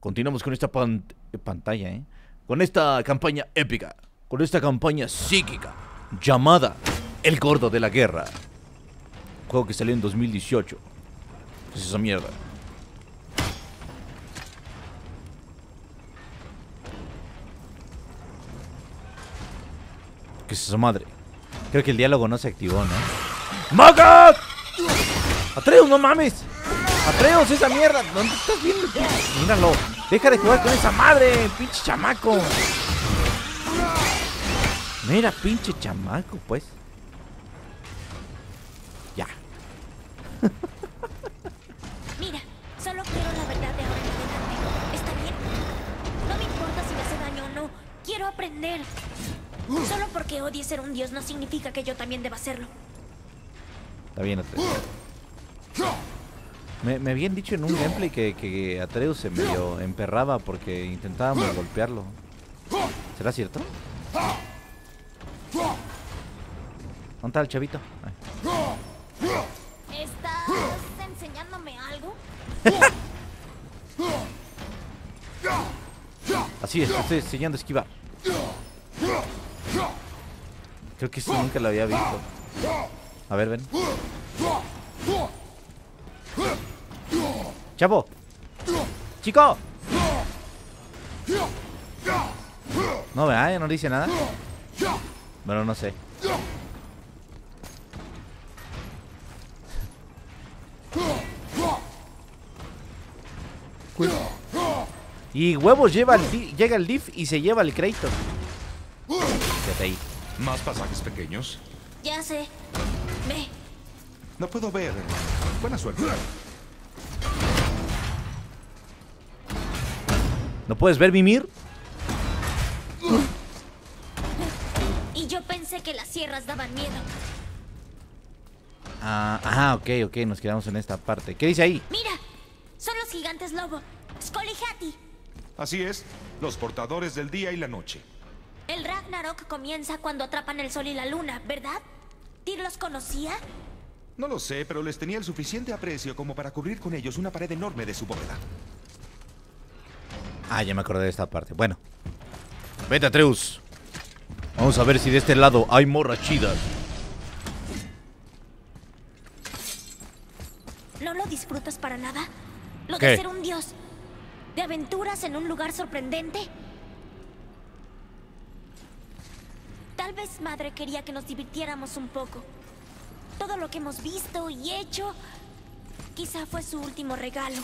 Continuamos con esta pantalla, ¿eh? Con esta campaña épica. Con esta campaña psíquica. Llamada El Gordo de la Guerra. Juego que salió en 2018. ¿Qué es esa mierda? ¿Qué es esa madre? Creo que el diálogo no se activó, ¿no? ¡Magat! ¡Atreus, no mames! ¡Atreus, esa mierda! ¿Dónde estás viendo? Míralo. Deja de jugar con esa madre, pinche chamaco. Mira, pinche chamaco, pues. Ya. Mira, solo quiero la verdad de ahora en adelante. ¿Está bien? No me importa si me hace daño o no. Quiero aprender. Solo porque odie ser un dios no significa que yo también deba serlo. Está bien, Atreus. Me, me, habían dicho en un gameplay que, que Atreus se medio emperraba porque intentábamos golpearlo. ¿Será cierto? ¿Dónde está el chavito? ¿Estás enseñándome algo? Así es, estoy enseñando a esquivar. Creo que sí, nunca lo había visto. A ver, ven. Chavo. Chico. No, vea, no dice nada. Bueno, no sé. Y huevos lleva el llega el Leaf y se lleva el crédito. Quédate ahí. ¿Más pasajes pequeños? Ya sé. Ve. No puedo ver, Buena suerte. ¿No puedes ver, Mimir? Y yo pensé que las sierras daban miedo. Ah, ajá, ok, ok, nos quedamos en esta parte. ¿Qué dice ahí? Mira, son los gigantes lobo, Scully Hattie. Así es, los portadores del día y la noche. El Ragnarok comienza cuando atrapan el sol y la luna, ¿verdad? ¿Tyr los conocía? No lo sé, pero les tenía el suficiente aprecio como para cubrir con ellos una pared enorme de su bóveda. Ah, ya me acordé de esta parte. Bueno. Vete, Atreus. Vamos a ver si de este lado hay morras chidas. ¿No lo disfrutas para nada? Lo de ser un dios. ¿De aventuras en un lugar sorprendente? Tal vez madre quería que nos divirtiéramos un poco. Todo lo que hemos visto y hecho, quizá fue su último regalo.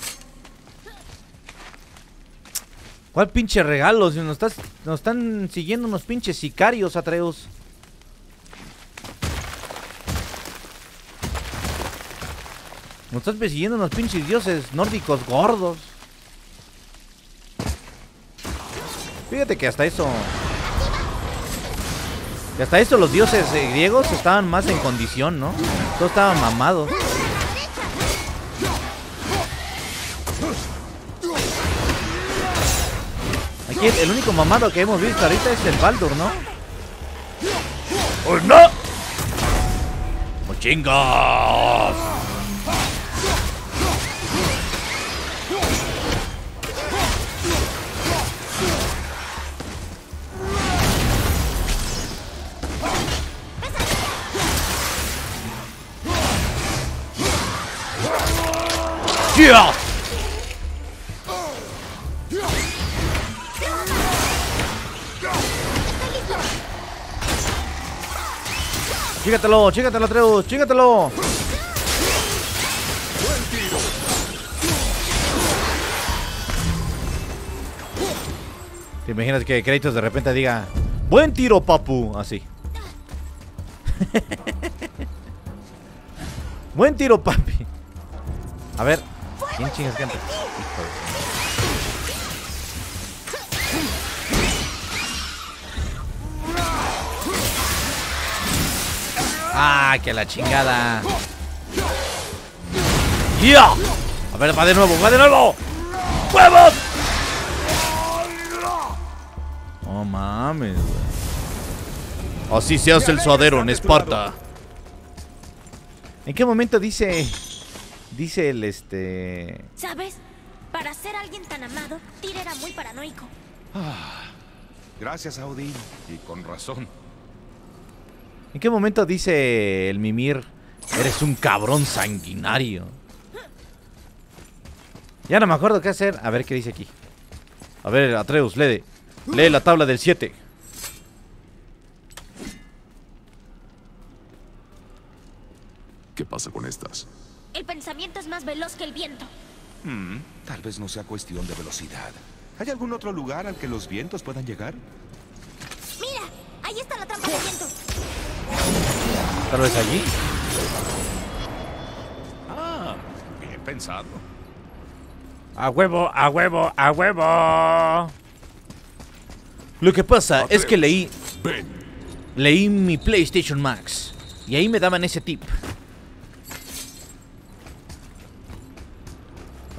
¿Cuál pinche regalo? Si nos, estás, nos están siguiendo unos pinches sicarios, Atreus. Nos están persiguiendo unos pinches dioses nórdicos gordos. Fíjate que hasta eso y hasta eso los dioses eh, griegos estaban más en condición, ¿no? Todos estaban mamados. Aquí el, único mamado que hemos visto ahorita es el Baldur, ¿no? ¡Oh, no! ¡Mochingas! Chígatelo, chígatelo, Atreus, chígatelo. ¿Te imaginas que Kratos de repente diga Buen tiro, papu? Así. Buen tiro, papi. A ver, ¡Ah, que la chingada! ¡Ya! A ver, va de nuevo, va de nuevo. ¡Huevos! No mames, Así se hace el suadero en Esparta. ¿En qué momento dice Dice el este. ¿Sabes? Para ser alguien tan amado, Tyr era muy paranoico. Gracias, Audin. Y con razón. ¿En qué momento dice el Mimir, eres un cabrón sanguinario? Ya no me acuerdo qué hacer. A ver qué dice aquí. A ver, Atreus, lee. Lee la tabla del 7. ¿Qué pasa con estas? El pensamiento es más veloz que el viento. Hmm, tal vez no sea cuestión de velocidad. ¿Hay algún otro lugar al que los vientos puedan llegar? ¡Mira! Ahí está la trampa de viento. Tal vez allí. Ah, bien pensado. A huevo, a huevo, a huevo. Lo que pasa es que leí Ven. leí mi PlayStation Max y ahí me daban ese tip.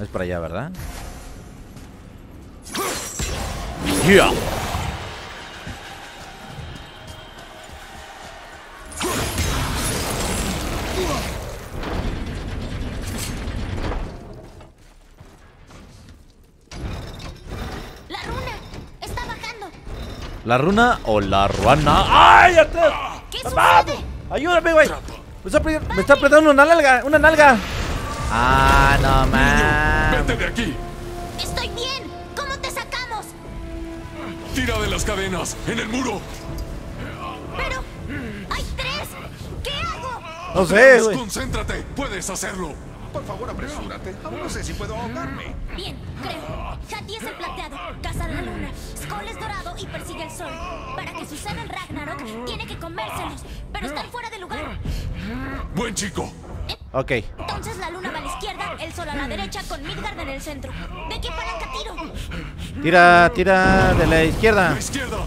Es para allá, ¿verdad? Yeah. ¿La runa o la ruana? ¡Ay, atrás! ¿Qué ¡Papá! sucede? ¡Ayúdame, güey! Me está, apretando- me está apretando una nalga, una nalga. Ah, no man. Vete de aquí. ¡Estoy bien! ¿Cómo te sacamos? Tira de las cadenas. En el muro. ¡Pero! ¡Hay tres! ¿Qué hago? No sé, güey. Concéntrate. Puedes hacerlo. Por favor, apresúrate. Aún no sé si puedo ahogarme. Bien, creo. Hati es el plateado, caza la luna. Skoll es dorado y persigue el sol. Para que suceda el Ragnarok, tiene que comérselos. Pero están fuera de lugar. Buen chico. Ok. Entonces la luna va a la izquierda, el sol a la derecha, con Midgard en el centro. ¿De qué palanca tiro? Tira, tira de la La izquierda. izquierda.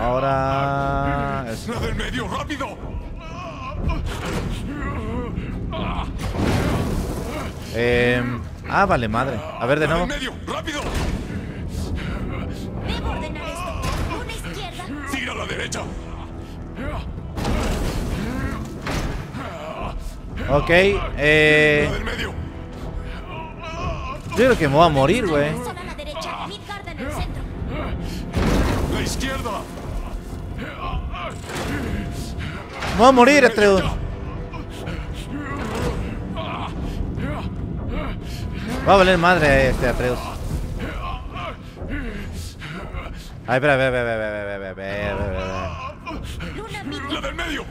Ahora. es- La del medio. Rápido. Em, ah, vale, madre. A ver, de nuevo. medio. Rápido. Debo ordenar esto. Una izquierda, Tira a la derecha. Ok, eh. del medio. Yo creo que me voy a morir, güey. La izquierda. Me voy a morir, Atreus. Va a valer madre este Atreus. Ay, espera, espera, espera, espera, espera, espera, espera. Luna, Midgard. La del medio.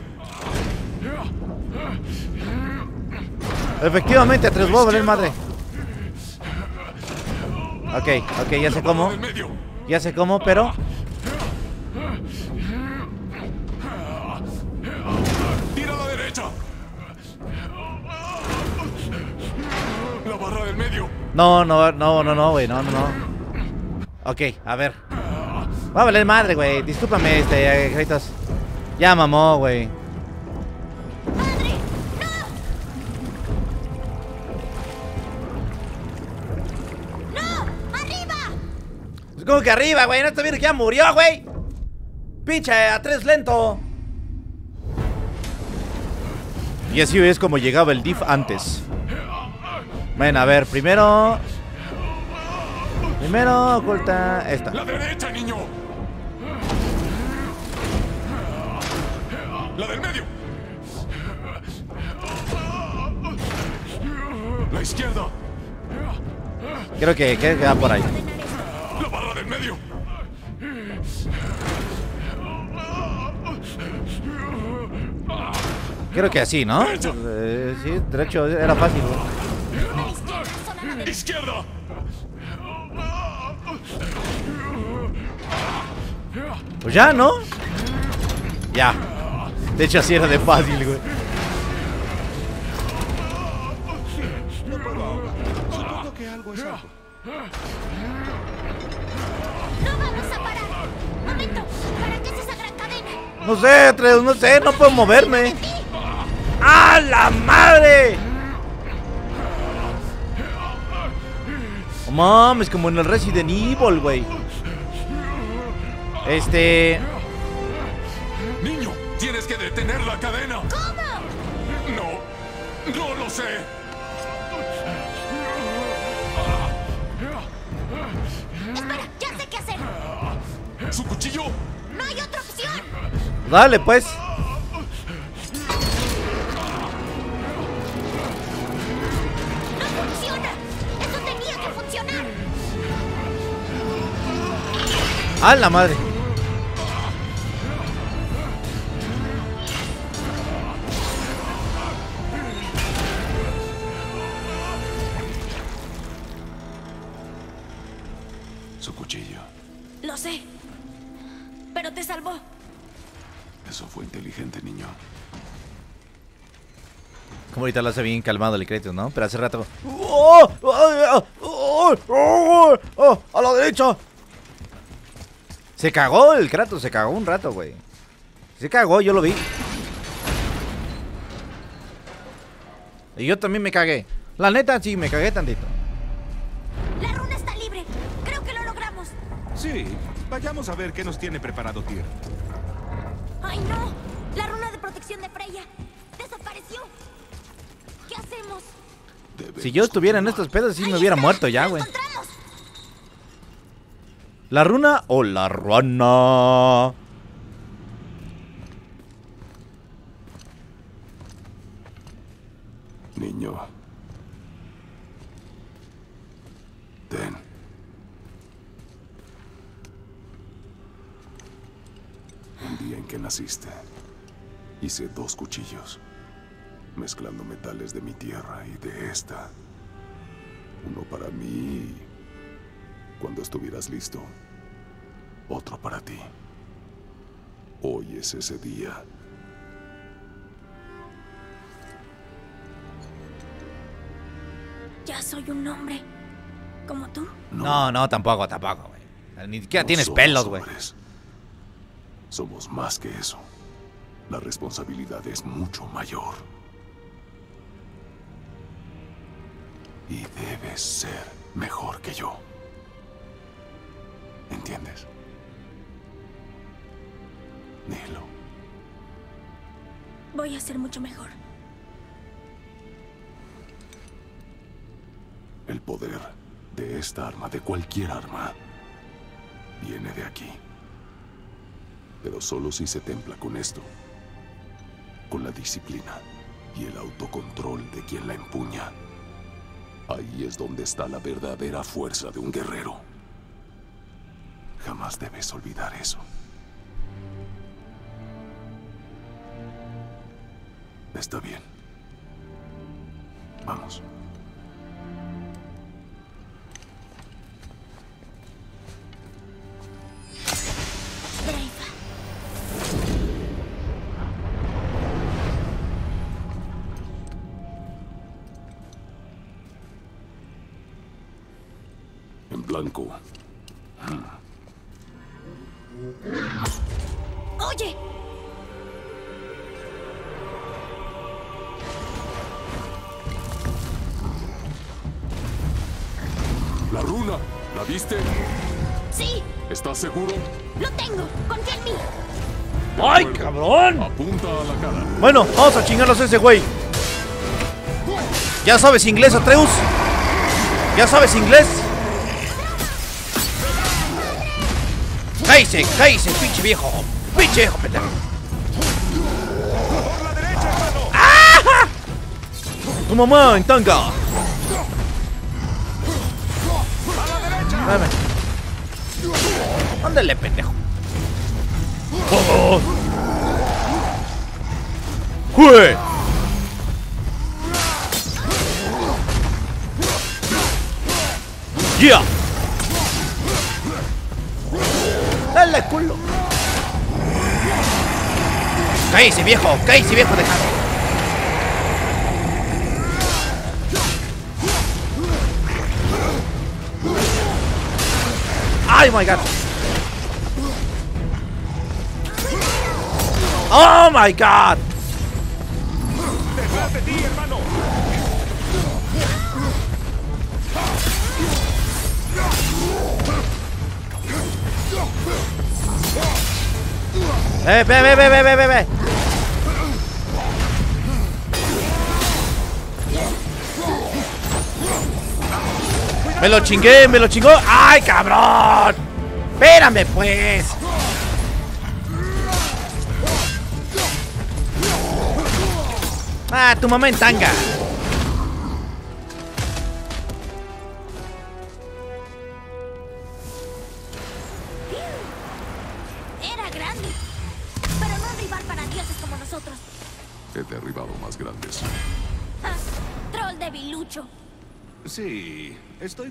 Efectivamente, Atreus, voy a valer madre. Ok, ok, ya sé cómo. Ya sé cómo, pero. No, no, no, no, no, güey, no, no, no. Ok, a ver. Va a valer madre, güey. Discúlpame, este, Kratos. Ya mamó, güey. ¡Padre! ¡No! ¡No! ¡Arriba! Es como que arriba, güey. No está viendo que ya murió, güey. Pinche a tres lento. Y así es como llegaba el diff antes. Bueno, a ver, primero. Primero oculta esta. La derecha, niño. La del medio. La izquierda. Creo que, creo que va por ahí. La barra del medio. Creo que así, ¿no? Eh, sí, derecho, era fácil. Izquierda. Pues ya, ¿no? Ya. De hecho, así era de fácil, güey. No que algo es. ¡No. No sé, Atreus, no sé, no puedo moverme. ¡A la madre! Oh, mames, como en el Resident Evil, güey. Este... Niño, tienes que detener la cadena. ¿Cómo? No, no lo sé. Espera, ya sé qué hacer. ¿Su cuchillo? No hay otra opción. Dale, pues. A la madre. Su cuchillo. Lo sé. Pero te salvó. Eso fue inteligente, niño. Como ahorita lo hace bien calmado el crédito, ¿no? Pero hace rato. ¡Oh! ¡Oh! ¡Oh! ¡Oh! ¡Oh! ¡A la derecha! Se cagó el Kratos, se cagó un rato, güey. Se cagó, yo lo vi. Y yo también me cagué. La neta, sí, me cagué tantito. La runa está libre. Creo que lo logramos. Sí, vayamos a ver qué nos tiene preparado Tyr. ¡Ay, no! La runa de protección de Freya desapareció. ¿Qué hacemos? Debemos Si yo estuviera en estos pedos, sí Ahí me hubiera está. muerto ya, ¡La güey. ¿La runa o la ruana? Niño. Ten. El día en que naciste, hice dos cuchillos, mezclando metales de mi tierra y de esta. Uno para mí cuando estuvieras listo. Otro para ti. Hoy es ese día. Ya soy un hombre. Como tú. No, no, tampoco, tampoco, güey. Ni siquiera No tienes pelos, güey. hombres. Somos más que eso. La responsabilidad es mucho mayor. Y debes ser mejor que yo. ¿Entiendes? Dilo. Voy a ser mucho mejor. El poder de esta arma, de cualquier arma, viene de aquí. Pero solo si se templa con esto. Con la disciplina y el autocontrol de quien la empuña. Ahí es donde está la verdadera fuerza de un guerrero. Jamás debes olvidar eso. Está bien. Vamos. En blanco. ¡Oye! La runa. ¿La viste? ¡Sí! ¿Estás seguro? ¡Lo tengo! ¡Confía en mí! ¡Ay, cabrón! Apunta a la cara. Bueno, vamos a chingarlos a ese güey. ¿Ya sabes inglés, Atreus? ¿Ya sabes inglés? ¡Cállese, cállese, pinche viejo! ¡Pinche viejo, pendejo! ¡Por la derecha, hermano! ¡Tu mamá en tanga! ¡A la derecha! Dame. Ándale, pendejo. ¡Oh! ¡Jue! ¡Ya! ¡Dale, culo! ¡Cállese, viejo! ¡Cállese, viejo! ¡Déjalo! ¡Ay, my God! ¡Oh, my God! ¡Eh, ve, ve, ve, ve, ve, ve! Me lo chingué, me lo chingó. ¡Ay, cabrón! Espérame, pues. Ah, tu mamá en tanga.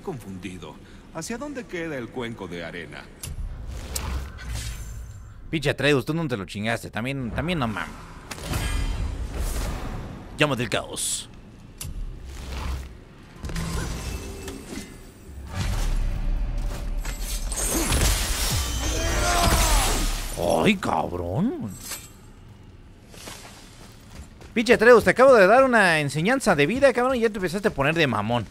Confundido. ¿Hacia dónde queda el cuenco de arena? Pinche Atreus, tú no te lo chingaste. También, también no mames. Llama del caos. ¡Ay, cabrón! Pinche Atreus, te acabo de dar una enseñanza de vida, cabrón, y ya te empezaste a poner de mamón.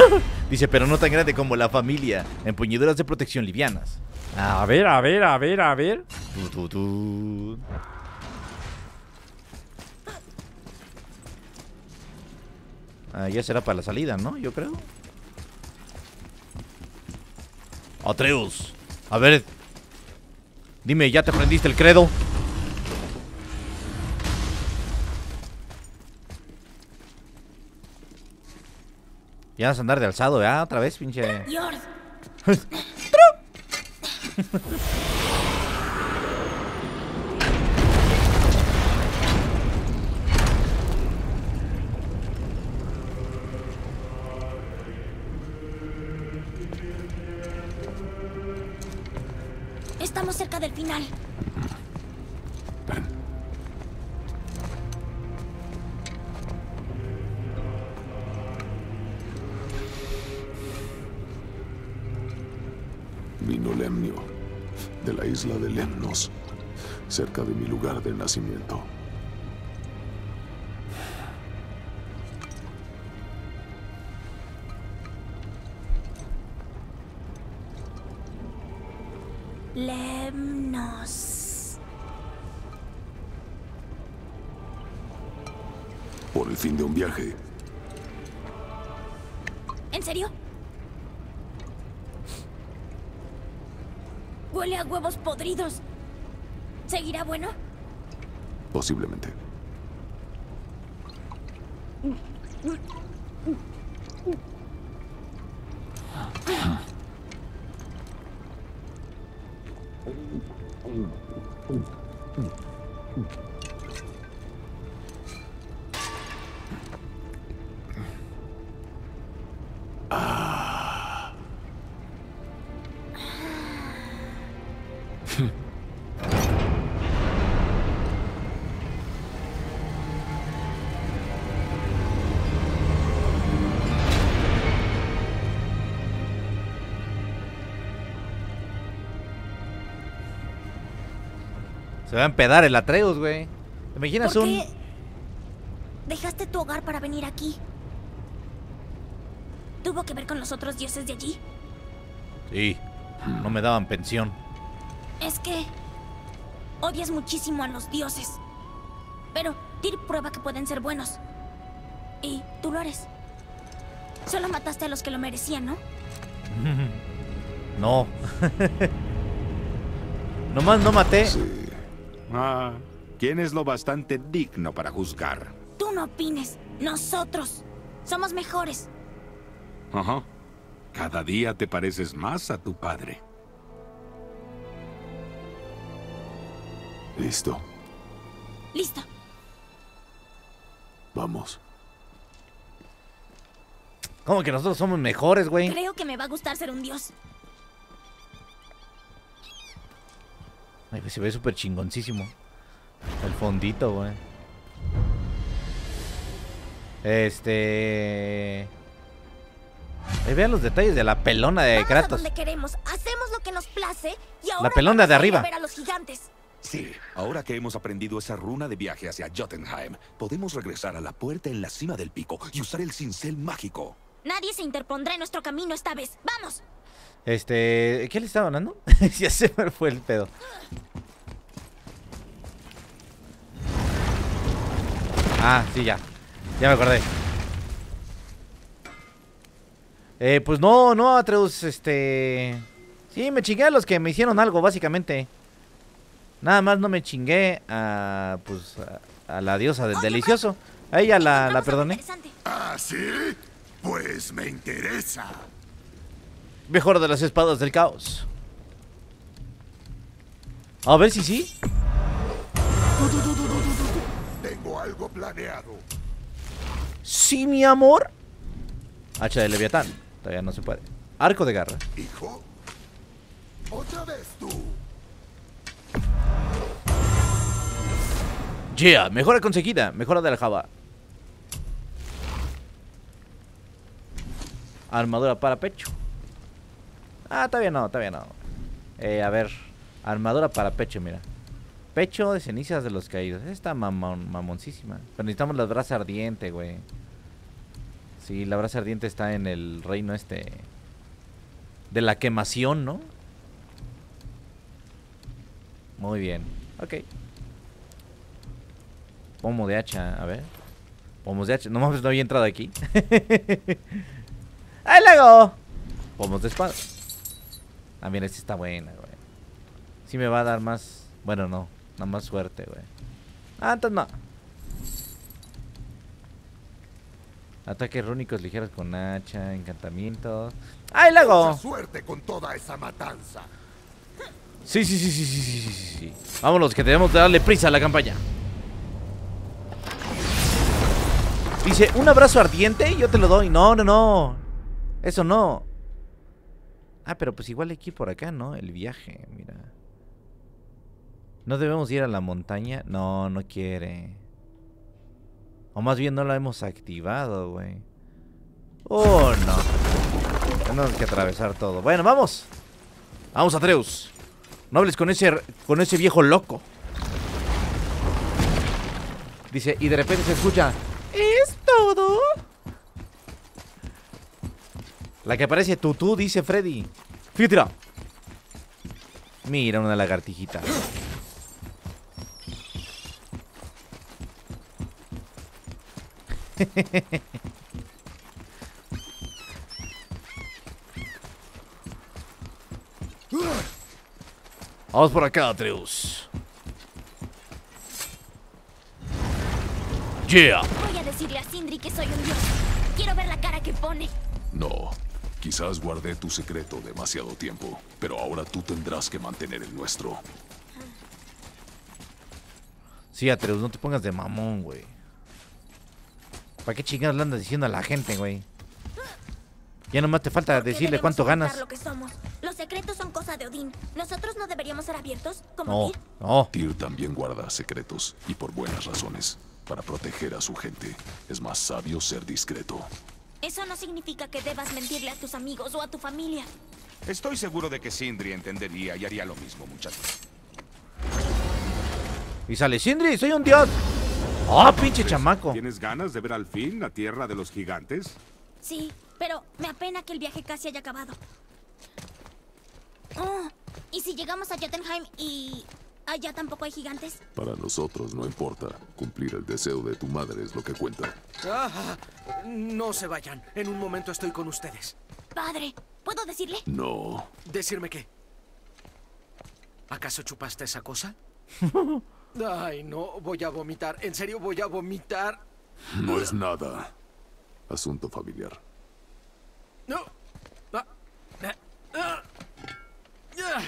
Dice, pero no tan grande como la familia. Empuñaduras de protección livianas. A ver, a ver, a ver, a ver. Tu, tu, tu. Ah, ya será para la salida, ¿no? Yo creo. Atreus. A ver. Dime, ¿ya te aprendiste el credo? Ya vas a andar de alzado, ¿ya? Otra vez, pinche. Estamos cerca del final. Ven. Lemnio, de la isla de Lemnos, cerca de mi lugar de nacimiento. Lemnos. Por el fin de un viaje, ¿En serio? Huele a huevos podridos. ¿Seguirá bueno? posiblemente. Se va a empedar el Atreus, güey. ¿Te imaginas ¿Por un. qué dejaste tu hogar para venir aquí? ¿Tuvo que ver con los otros dioses de allí? Sí. No me daban pensión. Es que odias muchísimo a los dioses. Pero Tyr prueba que pueden ser buenos. Y tú lo eres. Solo mataste a los que lo merecían, ¿no? No. Nomás no maté. Sí, Ah, ¿quién es lo bastante digno para juzgar? Tú no opines. Nosotros. Somos mejores. Ajá. Cada día te pareces más a tu padre. listo. Listo. Vamos. ¿Cómo que nosotros somos mejores, güey? Creo que me va a gustar ser un dios. Ay, güey, se ve súper chingoncísimo. El fondito, güey. Este. Ahí vean los detalles de la pelona de Vamos a Kratos. donde queremos, hacemos lo que nos place y ahora pelona de arriba. a ver a los gigantes. Sí, ahora que hemos aprendido esa runa de viaje hacia Jotunheim, podemos regresar a la puerta en la cima del pico y usar el cincel mágico. Nadie se interpondrá en nuestro camino esta vez. ¡Vamos! Este. ¿Qué le estaba hablando? ya se me fue el pedo. Ah, sí, ya. Ya me acordé. Eh, pues no, no, Atreus, este. Sí, me chingué a los que me hicieron algo, básicamente. Nada más no me chingué a, pues, a, a la diosa del delicioso. A ella la, la perdoné. ¿Ah, sí? Pues me interesa. Mejor de las espadas del caos. A ver si sí. Tengo algo planeado. Sí, mi amor. Hacha de Leviatán. Todavía no se puede. Arco de garra. Hijo. Otra vez tú. Yeah, mejora conseguida. Mejora de la Java. Armadura para pecho. Ah, todavía no, todavía no. Eh, a ver. Armadura para pecho, mira. Pecho de cenizas de los caídos. Está mamon, mamoncísima. Pero necesitamos la brasa ardiente, güey. Sí, la brasa ardiente está en el reino este. De la quemación, ¿no? Muy bien. Ok. Pomo de hacha, a ver. Pomos de hacha. No mames, no había entrado aquí. ¡Ahí luego! Pomos de espada. Ah, mira, esta está buena, güey. Sí me va a dar más... Bueno, no. Nada más suerte, güey. Ah, entonces no. Ataques rúnicos ligeros con hacha, encantamientos. ¡Ahí la hago! suerte con toda esa matanza! Sí, sí, sí, sí, sí, sí, sí, sí. Vámonos, que debemos darle prisa a la campaña. Dice, un abrazo ardiente y yo te lo doy. No, no, no. Eso no. Ah, pero pues igual ir por acá, ¿no? El viaje, mira. ¿No debemos ir a la montaña? No, no quiere. O más bien no la hemos activado, güey. Oh, no. Tenemos que atravesar todo. Bueno, vamos. Vamos, Atreus. No hables con ese, con ese viejo loco. Dice, y de repente se escucha. ¿Es todo? La que parece tutú, dice Freddy. Fíjate. Mira, una lagartijita. Vamos por acá, Atreus. Yeah. Voy a decirle a Sindri que soy un dios. Quiero ver la cara que pone. No. Quizás guardé tu secreto demasiado tiempo, pero ahora tú tendrás que mantener el nuestro. Sí, Atreus, no te pongas de mamón, güey. ¿Para qué chingados le andas diciendo a la gente, güey? Ya nomás te falta ¿Por qué decirle cuánto ganas. lo que somos? Los secretos son cosa de Odín. Nosotros no deberíamos ser abiertos como No, Tyr? no. Tyr también guarda secretos, y por buenas razones. Para proteger a su gente, es más sabio ser discreto. Eso no significa que debas mentirle a tus amigos o a tu familia. Estoy seguro de que Sindri entendería y haría lo mismo, muchachos. Y sale, Sindri, soy un dios. ¡Ah, pinche chamaco! ¿Tienes ganas de ver al fin la tierra de los gigantes? Sí, pero me apena que el viaje casi haya acabado. Oh, ¿y si llegamos a Jotunheim y allá tampoco hay gigantes? Para nosotros no importa. Cumplir el deseo de tu madre es lo que cuenta. Ah, no se vayan. En un momento estoy con ustedes. Padre, ¿puedo decirle? No. ¿Decirme qué? ¿Acaso chupaste esa cosa? Ay, no, voy a vomitar. En serio, voy a vomitar. No es nada. Asunto familiar. No. Ah, ah, ah, ah.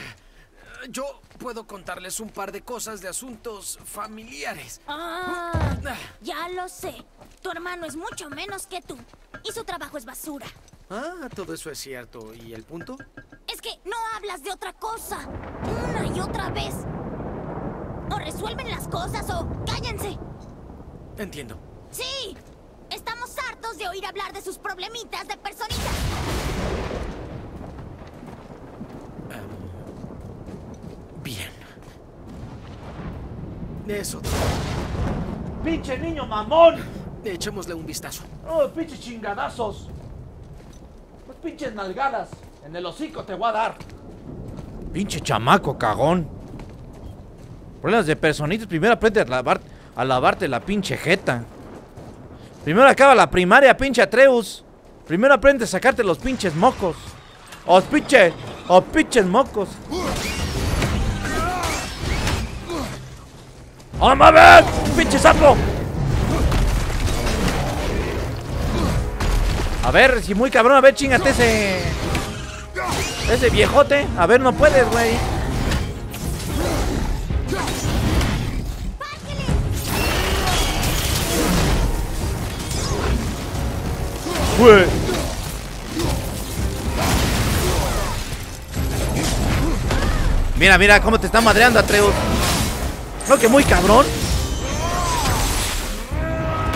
Yo puedo contarles un par de cosas de asuntos familiares. Ah, ya lo sé. Tu hermano es mucho menos que tú. Y su trabajo es basura. Ah, todo eso es cierto. ¿Y el punto? Es que no hablas de otra cosa. Una y otra vez. O resuelven las cosas o cállense. Entiendo. Sí. Estamos hartos de oír hablar de sus problemitas de personitas. Eso. ¡Pinche niño mamón! Echémosle un vistazo. ¡Oh, pinches chingadazos! Pues pinches nalgadas. En el hocico te voy a dar. Pinche chamaco, cagón. Problemas de personitas. Primero aprende a, lavar, a lavarte la pinche jeta. Primero acaba la primaria, pinche Atreus. Primero aprende a sacarte los pinches mocos. O pinche, o pinches mocos. ¡Oh, mames! ¡Pinche sapo! A ver, si muy cabrón, a ver, chingate ese. Ese viejote. A ver, no puedes, güey. Güey. Mira, mira cómo te está madreando, Atreus. No, que muy cabrón.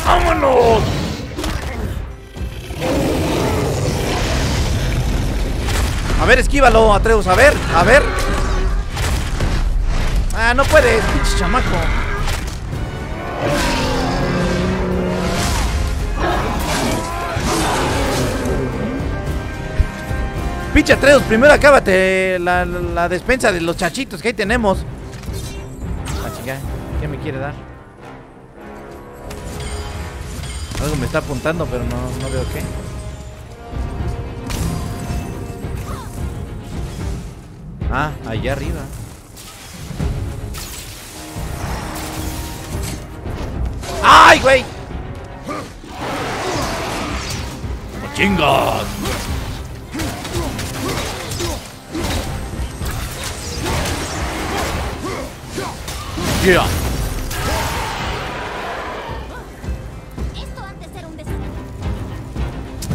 ¡Vámonos! A ver, esquívalo, Atreus, a ver, a ver. Ah, no puedes, pinche chamaco. Pinche Atreus, primero acábate la, la- la despensa de los chachitos que ahí tenemos. Chinga, ¿qué me quiere dar? Algo me está apuntando, pero no, no veo qué. Ah, allá arriba. ¡Ay, güey! ¡Oh, ¡Chingas! Yeah. Esto antes era un desastre.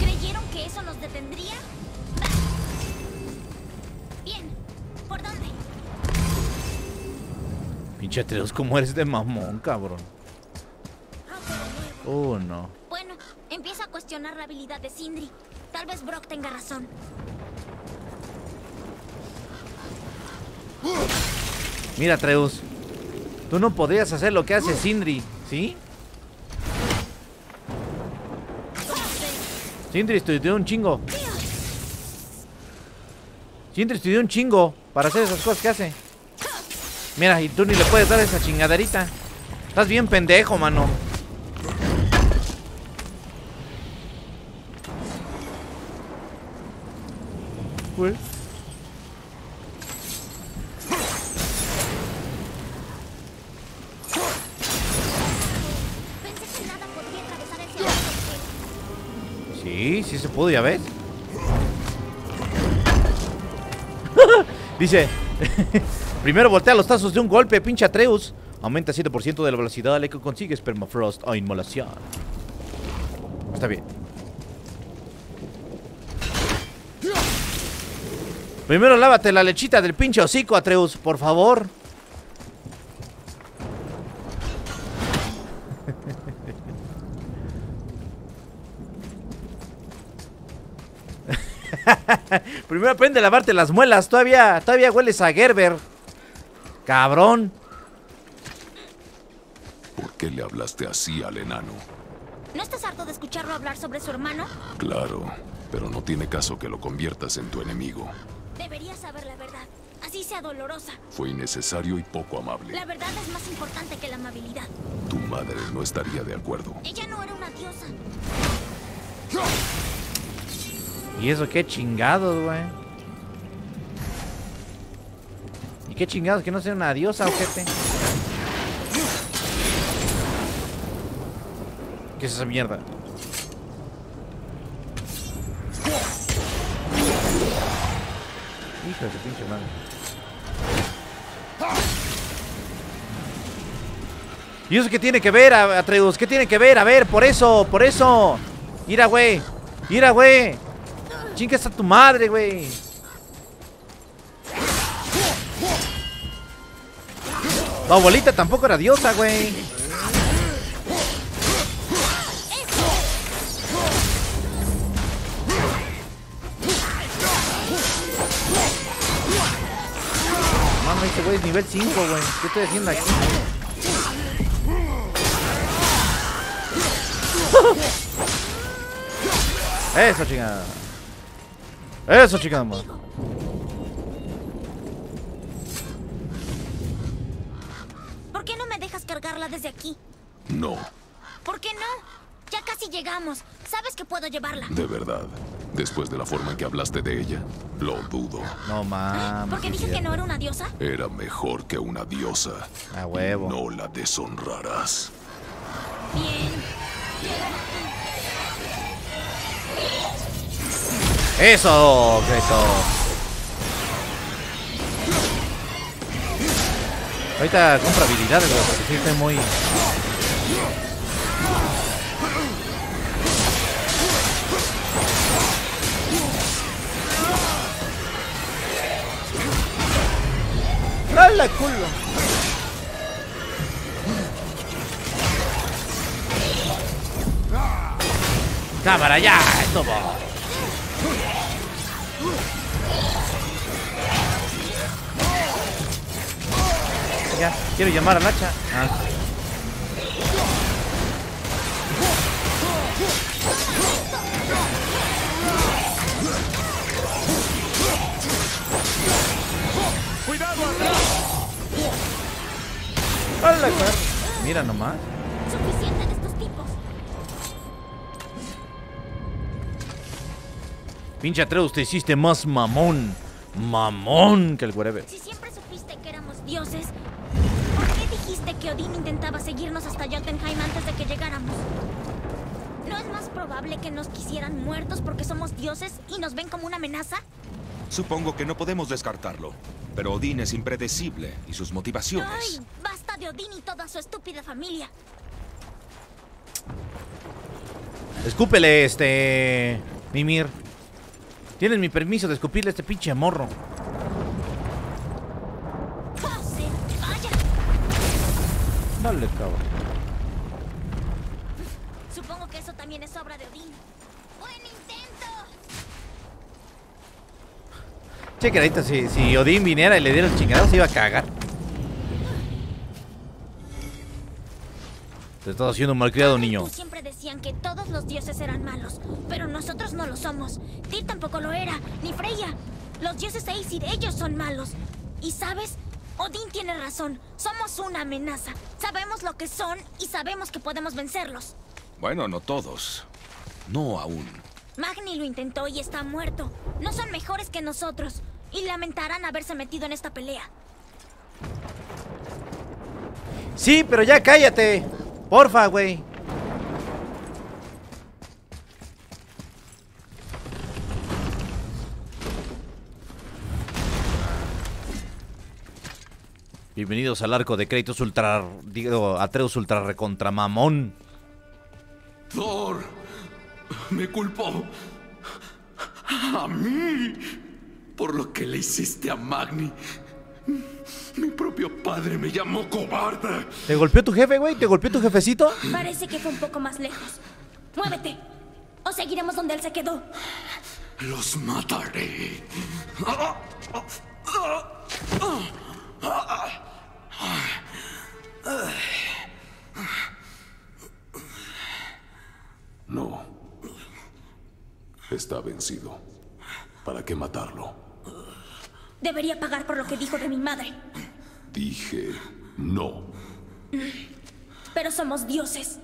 ¿Creyeron que eso nos detendría? Bien. ¿Por dónde? Pinche Atreus, ¿cómo eres de mamón, cabrón? Oh, no. Bueno, empiezo a cuestionar la habilidad de Sindri. Tal vez Brock tenga razón. Mira, Atreus. Tú no podrías hacer lo que hace Sindri, ¿sí? Sindri estudió un chingo. Sindri estudió un chingo para hacer esas cosas que hace. Mira, y tú ni le puedes dar esa chingaderita. Estás bien pendejo, mano. Güey. Sí, sí se pudo, ya ves. Dice, primero voltea los tazos de un golpe, pinche Atreus. Aumenta 7% de la velocidad a la que consigues permafrost o inmolación. Está bien. Primero lávate la lechita del pinche hocico, Atreus, por favor. Primero aprende a lavarte las muelas. Todavía, todavía hueles a Gerber. Cabrón. ¿Por qué le hablaste así al enano? ¿No estás harto de escucharlo hablar sobre su hermano? Claro, pero no tiene caso que lo conviertas en tu enemigo. Deberías saber la verdad. Así sea dolorosa. Fue innecesario y poco amable. La verdad es más importante que la amabilidad. Tu madre no estaría de acuerdo. Ella no era una diosa. ¿Y eso qué chingados, güey? ¿Y qué chingados que no sea una diosa, ojete? ¿Qué es esa mierda? Hijo de pinche madre. ¿Y eso qué tiene que ver, Atreus? ¿Qué tiene que ver? A ver, por eso, por eso. Mira, güey. Mira, güey. Chingas a tu madre, güey. Tu abuelita tampoco era diosa, güey. Mano, este güey es nivel 5, güey. ¿Qué estoy haciendo aquí? Eso, chingada. Eso, madre. ¿Por qué no me dejas cargarla desde aquí? No, ¿Por qué no? Ya casi llegamos. Sabes que puedo llevarla. de verdad. Después de la forma en que hablaste de ella, lo dudo. No mames. ¿Porque dije que no era una diosa? Era mejor que una diosa. A huevo. No la deshonrarás. Bien. ¡Eso, Kratos! Ahorita compra habilidades, güey, porque sí estoy muy... ¡Dale, culo! ¡Cámara, ya! ¡Esto va! Ya, quiero llamar al hacha. Ah. ¡Hala, cuer- Mira nomás. Suficiente de estos tipos. Pinche Atreus, te hiciste más mamón. Mamón que el wherever. Si siempre supiste que éramos dioses, ¿por qué dijiste que Odín intentaba seguirnos hasta Jotunheim antes de que llegáramos? ¿No es más probable que nos quisieran muertos porque somos dioses y nos ven como una amenaza? Supongo que no podemos descartarlo. Pero Odín es impredecible y sus ¡Ay! motivaciones. Basta de Odín y toda su estúpida familia. Escúpele, este. Mimir. Tienes mi permiso de escupirle a este pinche morro. Dale, cabrón. Supongo que eso también es obra de Odín. ¡Buen intento! Ahorita si, si Odín viniera y le diera el chingado, se iba a cagar. Te estás haciendo un malcriado, niño. tú siempre decían que todos los dioses eran malos, pero nosotros no lo somos. Tyr tampoco lo era, ni Freya. Los dioses Aesir, ellos son malos. Y sabes, Odín tiene razón. Somos una amenaza. Sabemos lo que son y sabemos que podemos vencerlos. Bueno, no todos. No aún. Magni lo intentó y está muerto. No son mejores que nosotros. Y lamentarán haberse metido en esta pelea. Sí, pero ya cállate. Porfa, güey. Bienvenidos al arco de Kratos Ultra. Digo, Atreus Ultra Recontra Mamón. Thor me culpó a mí por lo que le hiciste a Magni. Mi propio padre me llamó cobarde. ¿Te golpeó tu jefe, güey? ¿Te golpeó tu jefecito? Parece que fue un poco más lejos. Muévete. O seguiremos donde él se quedó. Los mataré. No. Está vencido. ¿Para qué matarlo? Debería pagar por lo que dijo de mi madre. Dije no. Pero somos dioses.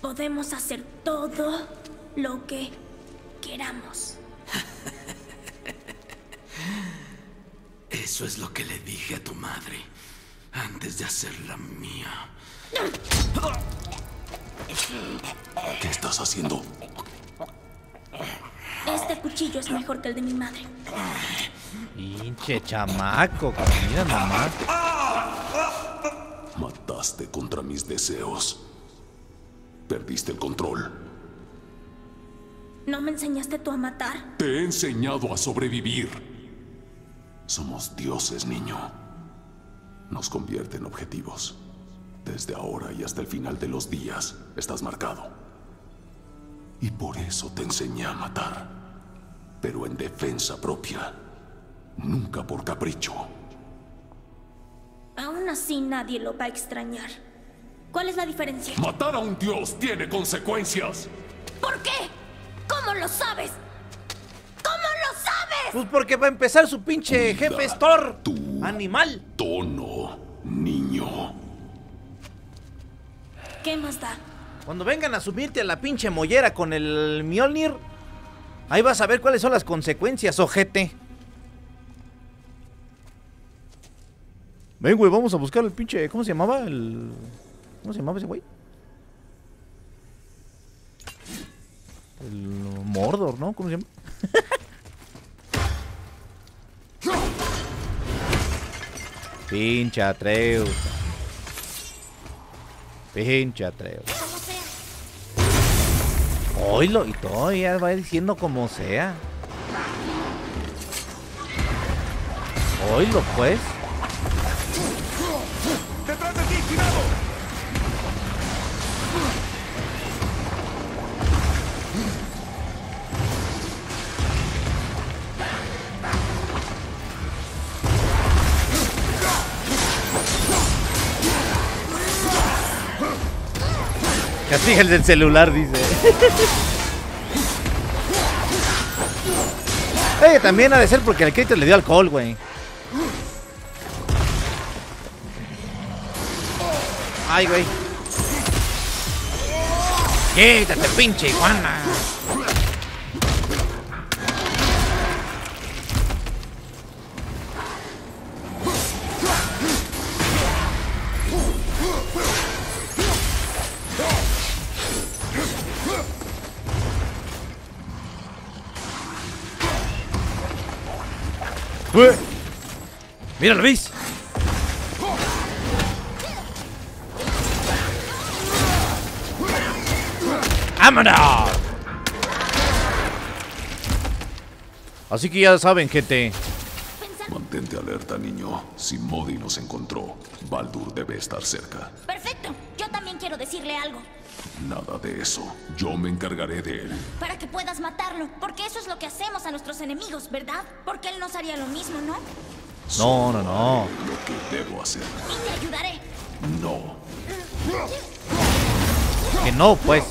Podemos hacer todo lo que queramos. Eso es lo que le dije a tu madre antes de hacerla mía. ¿Qué estás haciendo? Este cuchillo es mejor que el de mi madre. Pinche chamaco. Mira nomás. Mataste contra mis deseos. Perdiste el control. ¿No me enseñaste tú a matar? Te he enseñado a sobrevivir. Somos dioses, niño. Nos convierte en objetivos. Desde ahora y hasta el final de los días estás marcado. Y por eso te enseñé a matar. Pero en defensa propia. Nunca por capricho. Aún así nadie lo va a extrañar. ¿Cuál es la diferencia? Matar a un dios tiene consecuencias. ¿Por qué? ¿Cómo lo sabes? ¿Cómo lo sabes? Pues porque va a empezar su pinche jefe. Tú. Animal. Tono, niño. ¿Qué más da? Cuando vengan a subirte a la pinche mollera con el Mjolnir, Ahí vas a ver cuáles son las consecuencias, ojete. Ven, güey, vamos a buscar el pinche. ¿Cómo se llamaba? El. ¿Cómo se llamaba ese güey? El Mordor, ¿no? ¿Cómo se llama? Pinche Atreus. Pinche Atreus. Oílo, y todavía va diciendo como sea. Oílo, pues. ¡Detrás de ti, cuidado! Castiga el del celular, dice. Eh, también ha de ser porque el Kratos le dio alcohol, güey. Ay, güey. Quítate, pinche iguana. Mira, ¿lo? ¡Vámonos! Así que ya saben, gente. Mantente alerta, niño. Si Modi nos encontró, Baldur debe estar cerca. Perfecto. Yo también quiero decirle algo. Nada de eso. Yo me encargaré de él. Para que puedas matarlo. Porque eso es lo que hacemos a nuestros enemigos, ¿verdad? Porque él nos haría lo mismo, ¿no? No, no, no. Lo que debo hacer. Y te ayudaré. No. Que no, pues.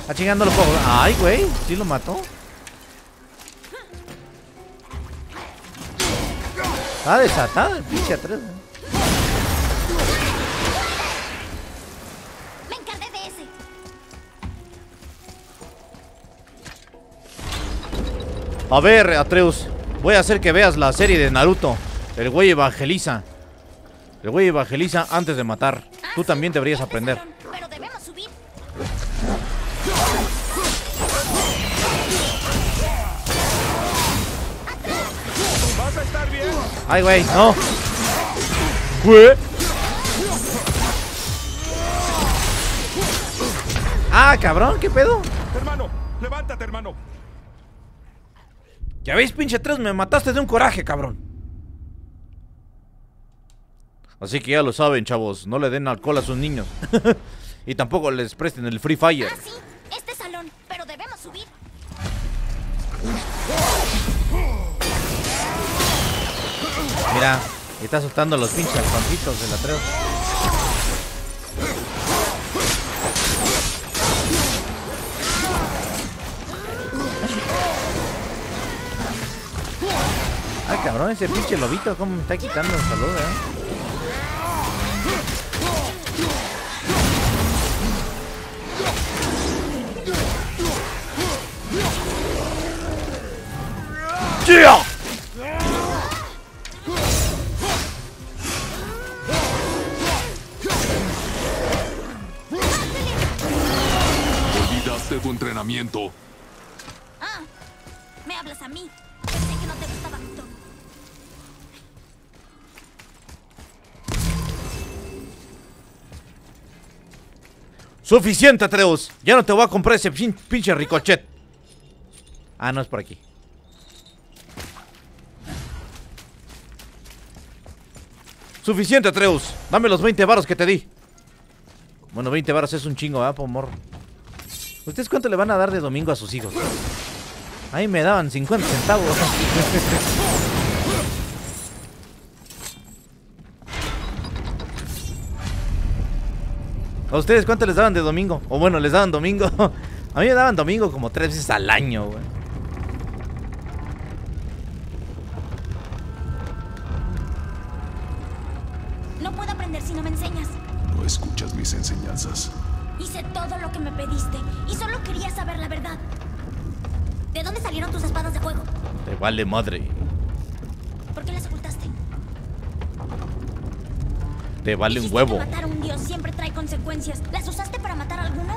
Está chingando los juegos. Ay, güey. Sí lo mató. Está desatada el pinche atrás. A ver, Atreus. Voy a hacer que veas la serie de Naruto. El güey evangeliza. El güey evangeliza antes de matar. Tú también deberías aprender. Ay, güey, no. Güey. Ah, cabrón, ¿qué pedo? Hermano, levántate, hermano. Ya veis, pinche Atreus, me mataste de un coraje, cabrón. Así que ya lo saben, chavos. No le den alcohol a sus niños. y tampoco les presten el Free Fire. Ah, sí. Este salón. Pero debemos subir. Mira, está asustando a los pinches alfoncitos del Atreus. Cabrón, ese pinche lobito, cómo me está quitando el salud, eh. ¡Yeah! ¿Olvidaste tu entrenamiento? Ah. Me hablas a mí. Suficiente, Atreus. Ya no te voy a comprar ese pin- pinche ricochet. Ah, no es por aquí. Suficiente, Atreus. Dame los 20 varos que te di. Bueno, 20 varos es un chingo, ¿ah, por morro? ¿Ustedes cuánto le van a dar de domingo a sus hijos? Ahí me daban 50 centavos. ¿A ustedes cuánto les daban de domingo? O bueno, les daban domingo. A mí me daban domingo como tres veces al año, güey. No puedo aprender si no me enseñas. No escuchas mis enseñanzas. Hice todo lo que me pediste y solo quería saber la verdad. ¿De dónde salieron tus espadas de fuego? Te vale madre. ¿Por qué las ocultaste? Te vale un huevo. matar a un dios siempre trae consecuencias. ¿Las usaste para matar a alguno?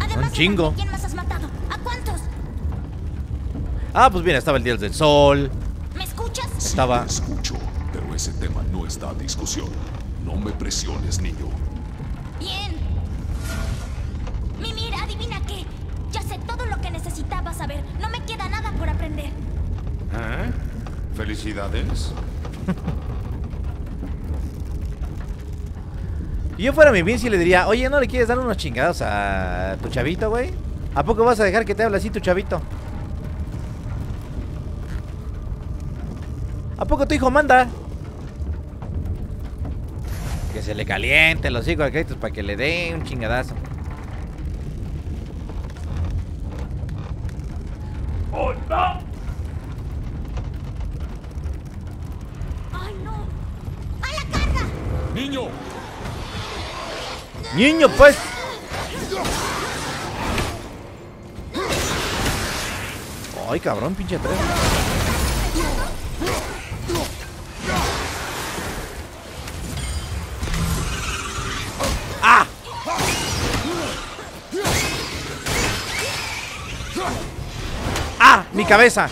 Además, Un chingo. ¿a ¿quién más has matado? ¿A cuántos? Ah, pues bien, estaba el Dios del Sol. ¿Me escuchas? Sí, Estaba- te escucho, pero ese tema no está a discusión. No me presiones, niño. Bien. Mimir, adivina qué. Ya sé todo lo que necesitaba saber. No me queda nada por aprender. ¿Eh? ¿Felicidades? Y yo fuera mi Vinci le diría, oye, ¿no le quieres dar unos chingados a tu chavito, güey? ¿A poco vas a dejar que te hable así tu chavito? ¿A poco tu hijo manda? Que se le caliente los hijos a créditos para que le dé un chingadazo. ¡Oh, no! ¡Ay, no! ¡A la carga! ¡Niño! Niño, pues. Ay, cabrón, pinche tres. ¡Ah! ¡Ah! ¡Mi cabeza!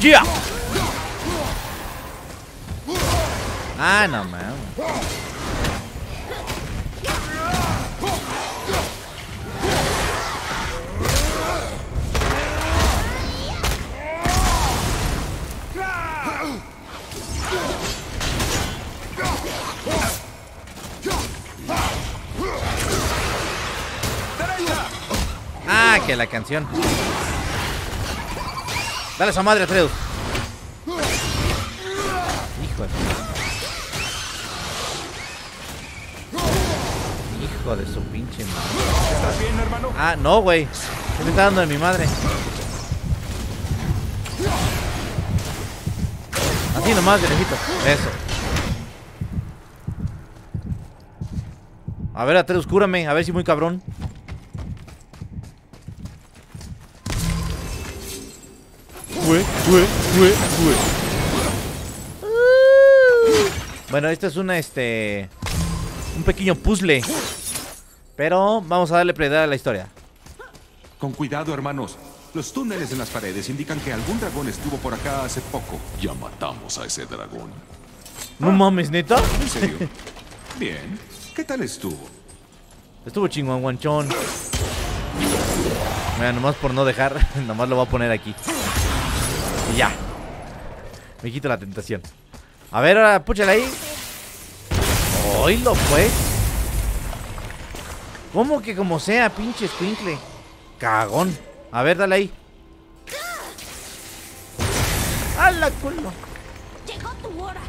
¡Yeah! Ah, no mames. Ah, que la canción. Dale esa madre, Atreus. Ah, no, güey. ¿Qué me está dando de mi madre? Así nomás, de lejito. Eso. A ver, Atreus, cúrame. A ver si muy cabrón. Fue, fue, fue, fue. Bueno, esto es una, este... Un pequeño puzzle. Pero vamos a darle prioridad a la historia. Con cuidado, hermanos. Los túneles en las paredes indican que algún dragón estuvo por acá hace poco. Ya matamos a ese dragón. No mames, neta. ¿En serio? Bien. ¿Qué tal estuvo? Estuvo chingón, guanchón. Mira, nomás por no dejar, nomás lo voy a poner aquí. Y ya. Me quito la tentación. A ver, ahora, púchale ahí. Oílo, pues. ¿Cómo que como sea, pinche escuincle? Cagón. A ver, dale ahí. ¡A la culo! Llegó tu hora.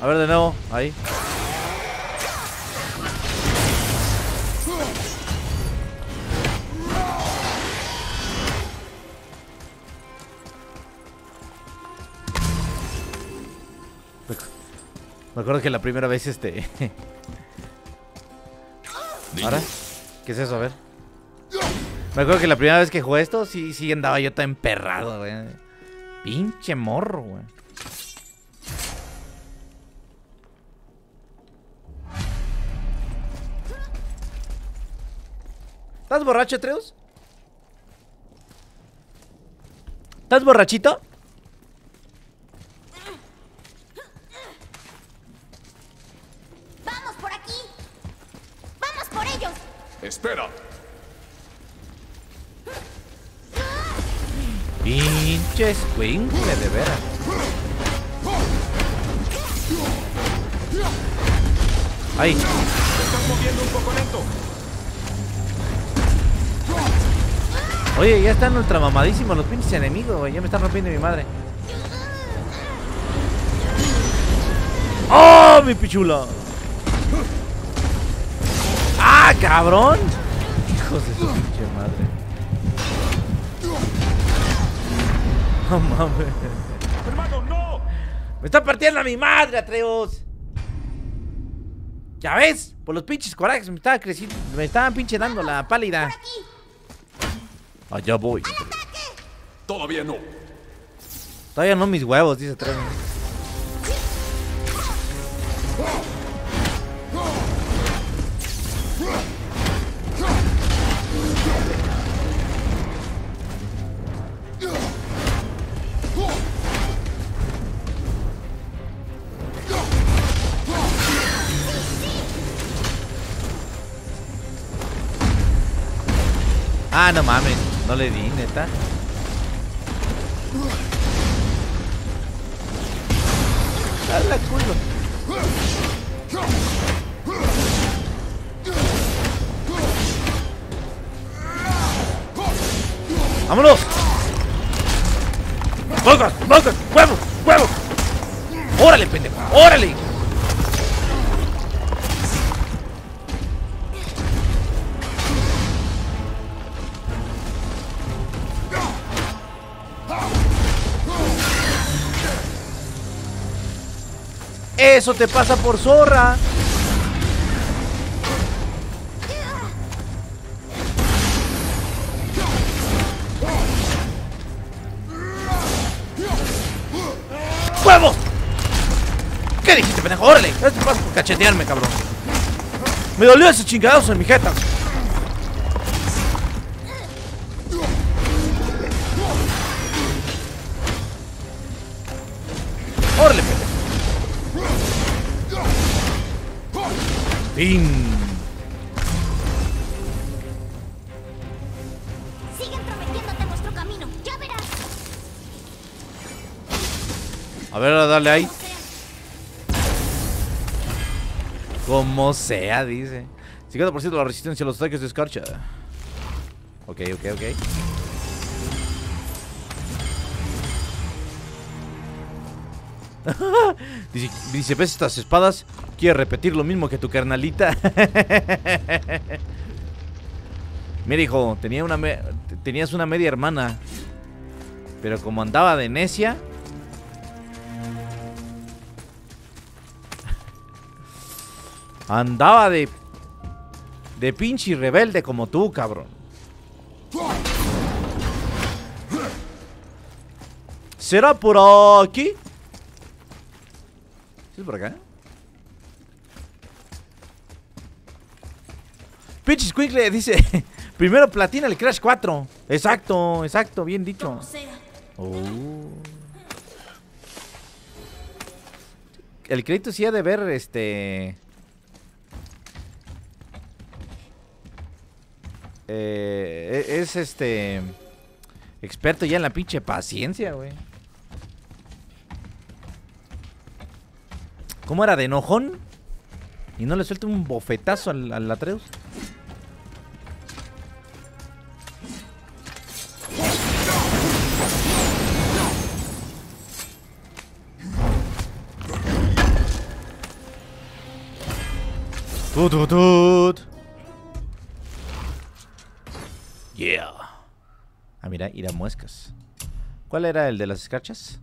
A ver de nuevo, ahí. Me acuerdo que la primera vez este. ¿Ahora? ¿Qué es eso? A ver. Me acuerdo que la primera vez que jugué esto, sí, sí andaba yo tan emperrado, güey. Pinche morro, güey. ¿Estás borracho, Treus? ¿Estás borrachito? ¡Vamos por aquí! ¡Vamos por ellos! Espera. Pinche escuincle, de veras. Ahí. Estás moviendo un poco lento. Oye, ya están ultramamadísimos los pinches enemigos, güey. Ya me están rompiendo mi madre. ¡Oh, mi pichula! ¡Ah, cabrón! Hijos de su pinche madre. No mames. Hermano, no. Me está partiendo a mi madre, Atreus. ¿Ya ves? Por los pinches corajes me estaba creciendo. Me estaban pinche dando la pálida. Allá voy. Todavía no. Todavía no mis huevos, dice Atreus. Ah, no mames. No le di, neta. Dale culo. ¡Vámonos! ¡Vamos! ¡Vamos! ¡Huevo! ¡Huevo! ¡Órale, pendejo! ¡Órale! Eso te pasa por zorra. ¡Huevos! ¿Qué dijiste, pendejo? ¡Órale! Te pasa por cachetearme, cabrón. Me dolió ese chingadazo en mi. ¡Pin! Siguen prometiéndote nuestro camino. Ya verás. A ver, ahora dale ahí. Como sea. Como sea, dice. 50% de la resistencia a los ataques de escarcha. Ok, ok, ok. dice, dice, ¿ves estas espadas? ¿Quieres repetir lo mismo que tu carnalita? Mira, hijo, tenías una media hermana. Pero como andaba de necia... Andaba de... De pinche rebelde como tú, cabrón. ¿Será por aquí? ¿Sí es por acá? Pinche Squinkle dice... Primero platina el Crash 4. Exacto, exacto, bien dicho. Oh. El crédito sí ha de ver, este... Eh, es este... Experto ya en la pinche paciencia, güey. ¿Cómo era? ¿De enojón? Y no le suelta un bofetazo al, al Atreus. Tut. Yeah. Ah, mira, ir a muescas. ¿Cuál era el de las escarchas?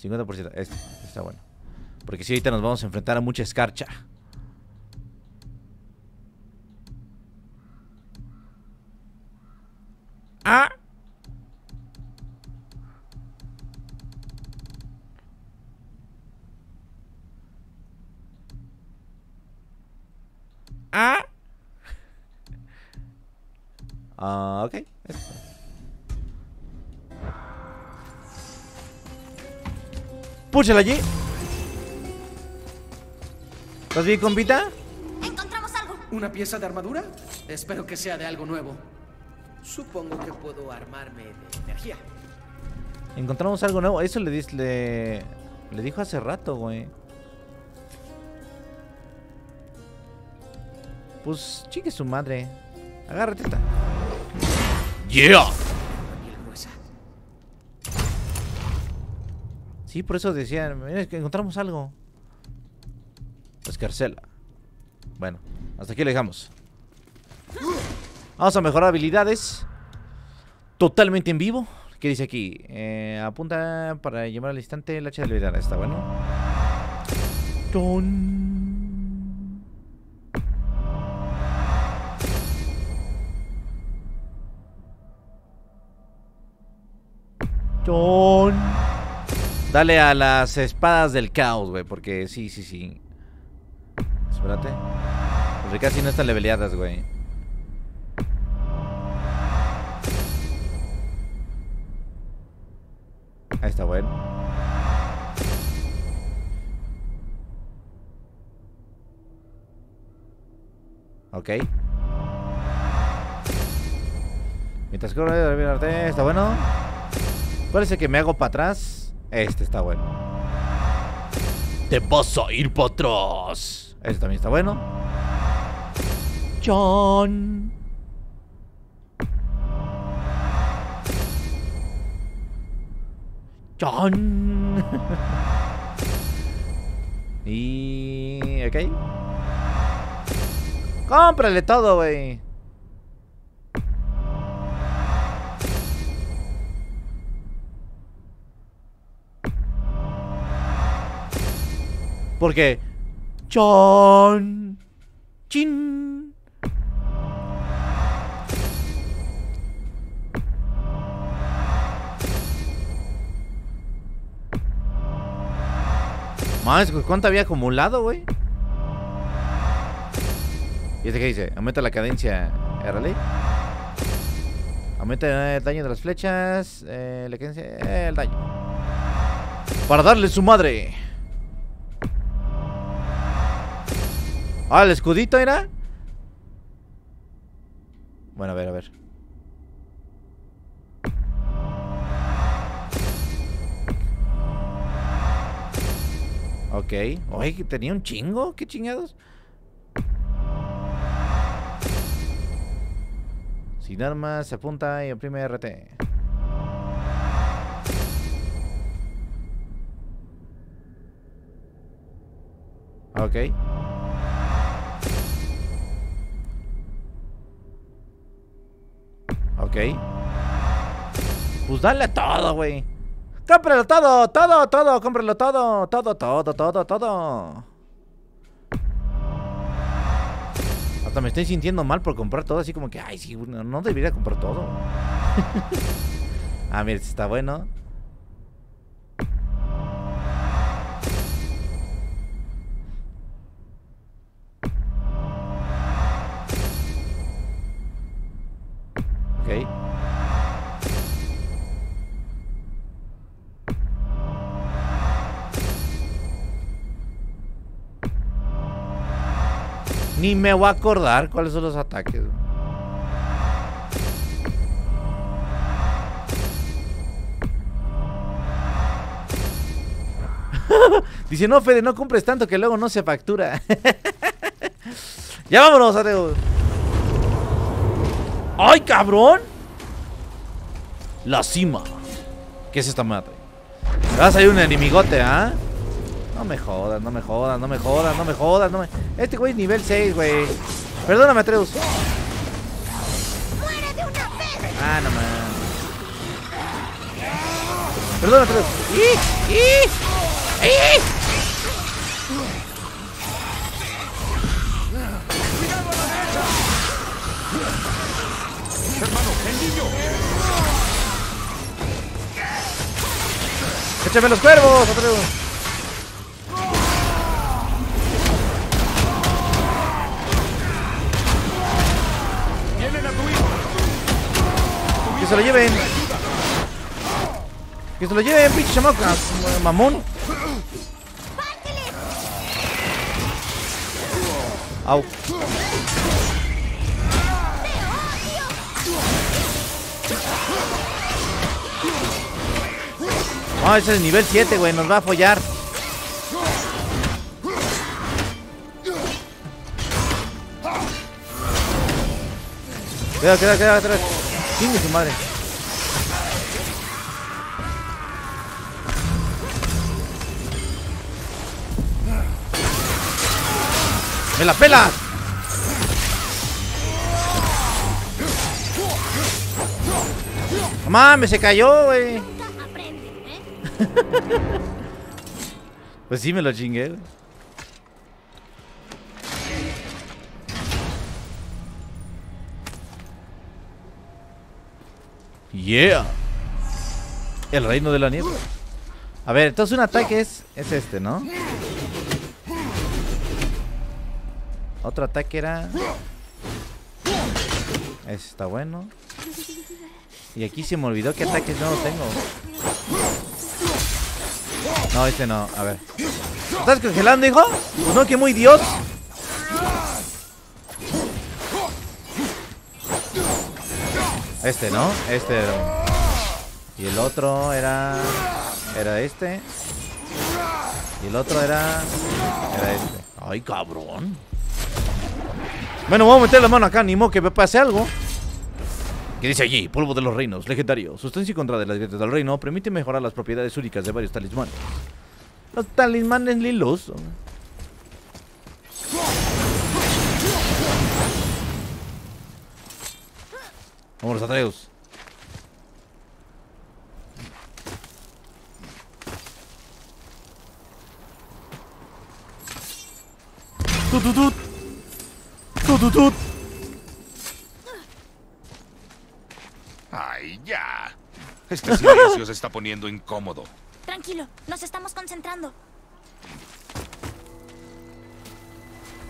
50%. Este, este está bueno. Porque si ahorita nos vamos a enfrentar a mucha escarcha. Ah. Ah. Ah, ok. Púchela allí. ¿Estás bien, compita? Encontramos algo. ¿Una pieza de armadura? Espero que sea de algo nuevo. Supongo que puedo armarme de energía. Encontramos algo nuevo. Eso le, dis- le, le dijo hace rato, güey. Pues chique su madre. Agárrate esta. Yeah. Sí, por eso decían, "Mira, que encontramos algo. Escarcela. Bueno, hasta aquí le dejamos. Vamos a mejorar habilidades. Totalmente en vivo. ¿Qué dice aquí? Eh, apunta para llamar al instante el hacha de levedad. Está bueno. Ton. Dale a las espadas del caos, güey, porque sí, sí, sí. Espérate. Porque casi no están leveleadas, güey. Ahí está bueno. Ok. Mientras corre, está bueno. ¿Cuál es el que me hago para atrás? Este está bueno. Te vas a ir para atrás. Este también está bueno. John. John. y... Ok. Cómprale todo, güey. Porque... John... Chin... Más, ¿cuánto había acumulado, güey? ¿Y este qué dice? Aumenta la cadencia. ¿Rally? Aumenta el daño de las flechas. Eh, la cadencia. eh, el daño. Para darle su madre. Ah, el escudito era. Bueno, a ver, a ver. Ok. Oye, tenía un chingo. ¿Qué chingados? Sin armas, se apunta y oprime RT. Ok. Ok. Pues dale todo, güey. Cómpralo todo, todo, todo, cómpralo todo, todo, todo, todo, todo. Hasta me estoy sintiendo mal por comprar todo, así como que, ay, sí, no, no debería comprar todo. ah, mira, este está bueno. Ni me voy a acordar cuáles son los ataques. Dice, no, Fede, no compres tanto que luego no se factura. ya vámonos, Ateo. ¡Ay, cabrón! La cima. ¿Qué es esta madre? Va a salir un enemigote, ¿ah? No me jodas, no me jodas, no me jodas, no me jodas, no me... Este güey es nivel 6, güey. Perdóname, Atreus. Ah, no mames. Perdóname, Atreus. ¡Ih! ¡Ih! ¡Ih! ¡Échame los cuervos, Atreus! Que se lo lleven. Que se lo lleven, pinche chamaca. Mamón. Au. Ah, ese es el nivel 7, güey. Nos va a follar. Queda, queda, queda atrás. Chingue su madre. ¡Me la pela! No mames, se cayó, güey. Pues sí, me lo chingué. Yeah. El reino de la niebla. A ver, entonces un ataque es, es este, ¿no? Otro ataque era... Está bueno. Y aquí se me olvidó qué ataques no tengo. No, este no. A ver. ¿Estás congelando, hijo? No, que muy Dios. Este, ¿no? Este era Y el otro era... Era este. Y el otro era... Era este. Ay, cabrón. Bueno, vamos a meter la mano acá, ni modo que me pase algo. ¿Qué dice allí? Polvo de los reinos, legendario. Sustancia encontrada de las grietas del reino permite mejorar las propiedades únicas de varios talismanes. Los talismanes lilos. Vámonos, Atreus. Tut, tut, tut. Tut, tut, tut. Ay, ya. Este silencio se está poniendo incómodo. Tranquilo, nos estamos concentrando.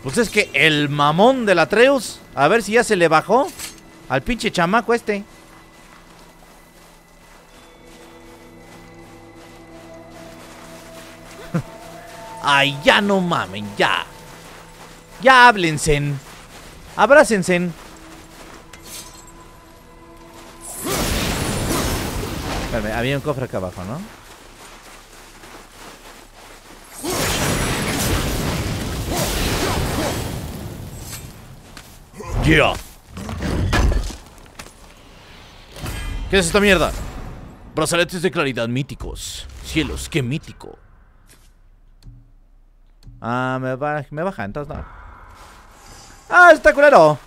Pues es que el mamón del Atreus, a ver si ya se le bajó al pinche chamaco este. Ay, ya no mamen, ya. Ya háblense. Abrácense. Espérame, había un cofre acá abajo, ¿no? Yeah. ¿Qué es esta mierda? Brazaletes de claridad míticos. Cielos, qué mítico. Ah, me, ba- me baja, entonces no. Ah, está culero.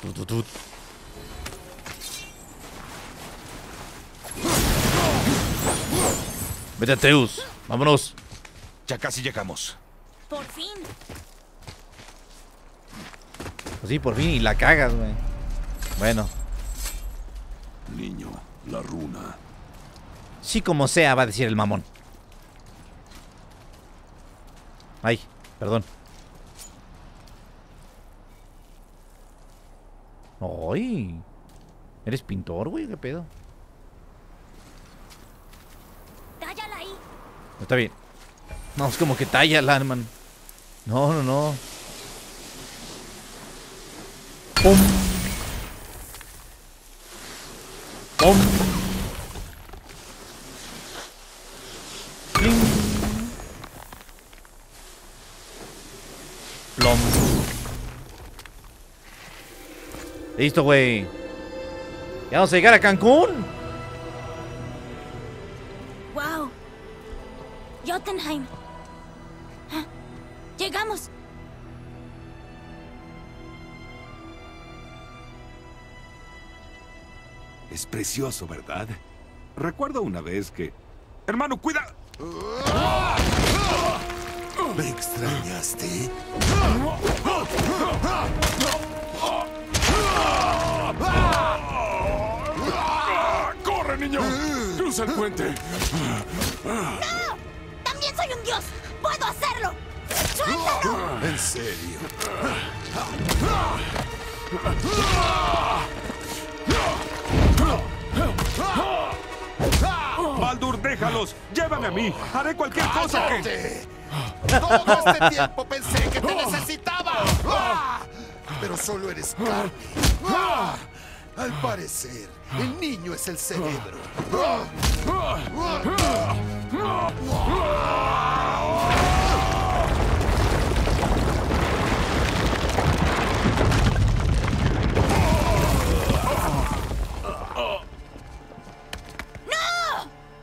Tut, tut, tut. Vete a Teus. Vámonos. Ya casi llegamos. Por fin. Pues sí, por fin, y la cagas, güey. Bueno, Niño, la runa. sí como sea, va a decir el mamón. Ay, perdón. Ay. ¿Eres pintor, güey? ¿Qué pedo? Tállala ahí. Está bien. No, es como que talla el man. No, no, no. Pum. Pum. Pling. Plom. Listo, güey. Ya vamos a llegar a Cancún. Jotunheim. Ah, Llegamos. Es precioso, ¿verdad? Recuerdo una vez que... Hermano, cuida... ¿Me extrañaste? ¡Corre, niño! ¡Cruza el puente! Dios. Puedo hacerlo. ¡Suéltalo! ¿En serio? Baldur, déjalos. Llévame a mí. Haré cualquier cosa que... ¡Cállate! Todo este tiempo pensé que te necesitaba. ¡Ah! Pero solo eres carne. ¡Ah! Al parecer, el niño es el cerebro. ¡No!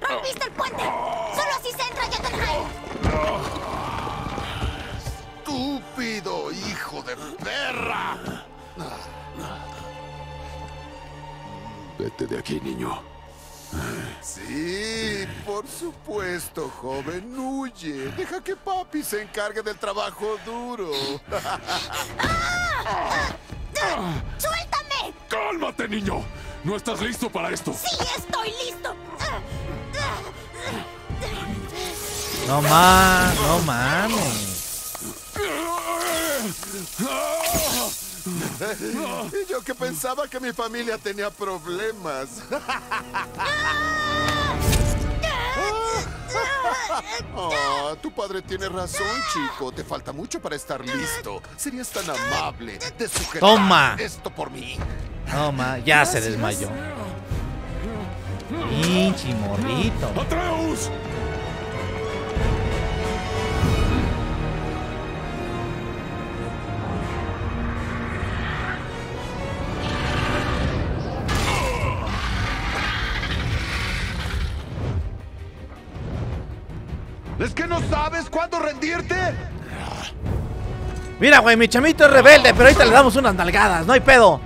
¡Rompiste el puente! ¡Solo así se entra Jotunheim! ¡Estúpido hijo de perra! Vete de aquí, niño. Sí, por supuesto, joven. Huye. Deja que papi se encargue del trabajo duro. ¡Suéltame! ¡Cálmate, niño! No estás listo para esto. ¡Sí estoy listo! No más, no mames. Y yo que pensaba que mi familia tenía problemas. Ah, tu padre tiene razón, chico. Te falta mucho para estar listo. Serías tan amable de sujetar Toma. esto por mí. Más, ya se desmayó. Pinche morrito. ¡Atreus! ¿Es que no sabes cuándo rendirte? Mira, güey, mi chamito es rebelde, pero ahorita le damos unas nalgadas, no hay pedo.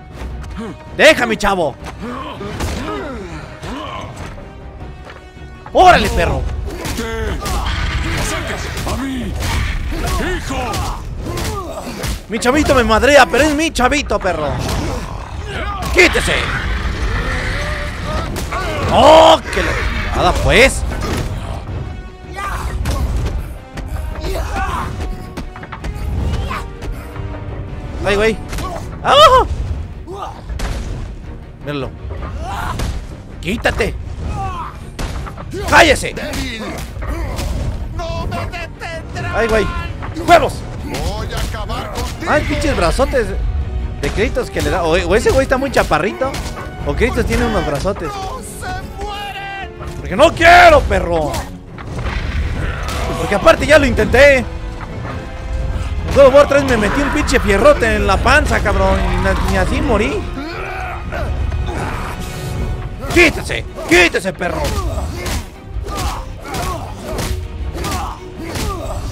Deja, mi chavo. ¡Órale, perro! ¡A mí! ¡Hijo! Mi chavito me madrea, pero es mi chavito, perro. ¡Quítese! ¡Oh, que la nada, pues! ¡Ay, güey! ¡Ah! Míralo. ¡Quítate! ¡Cállese! ¡Ay, güey! ¡Huevos! Voy a acabar contigo. ¡Ay, pinches brazotes! De créditos que le da. O, o ese güey está muy chaparrito. O créditos tiene unos brazotes. Porque no quiero, perro. Porque aparte ya lo intenté. God of War 3 me metí un pinche fierrote en la panza, cabrón. Y así morí. ¡Quítese! ¡Quítese, perro!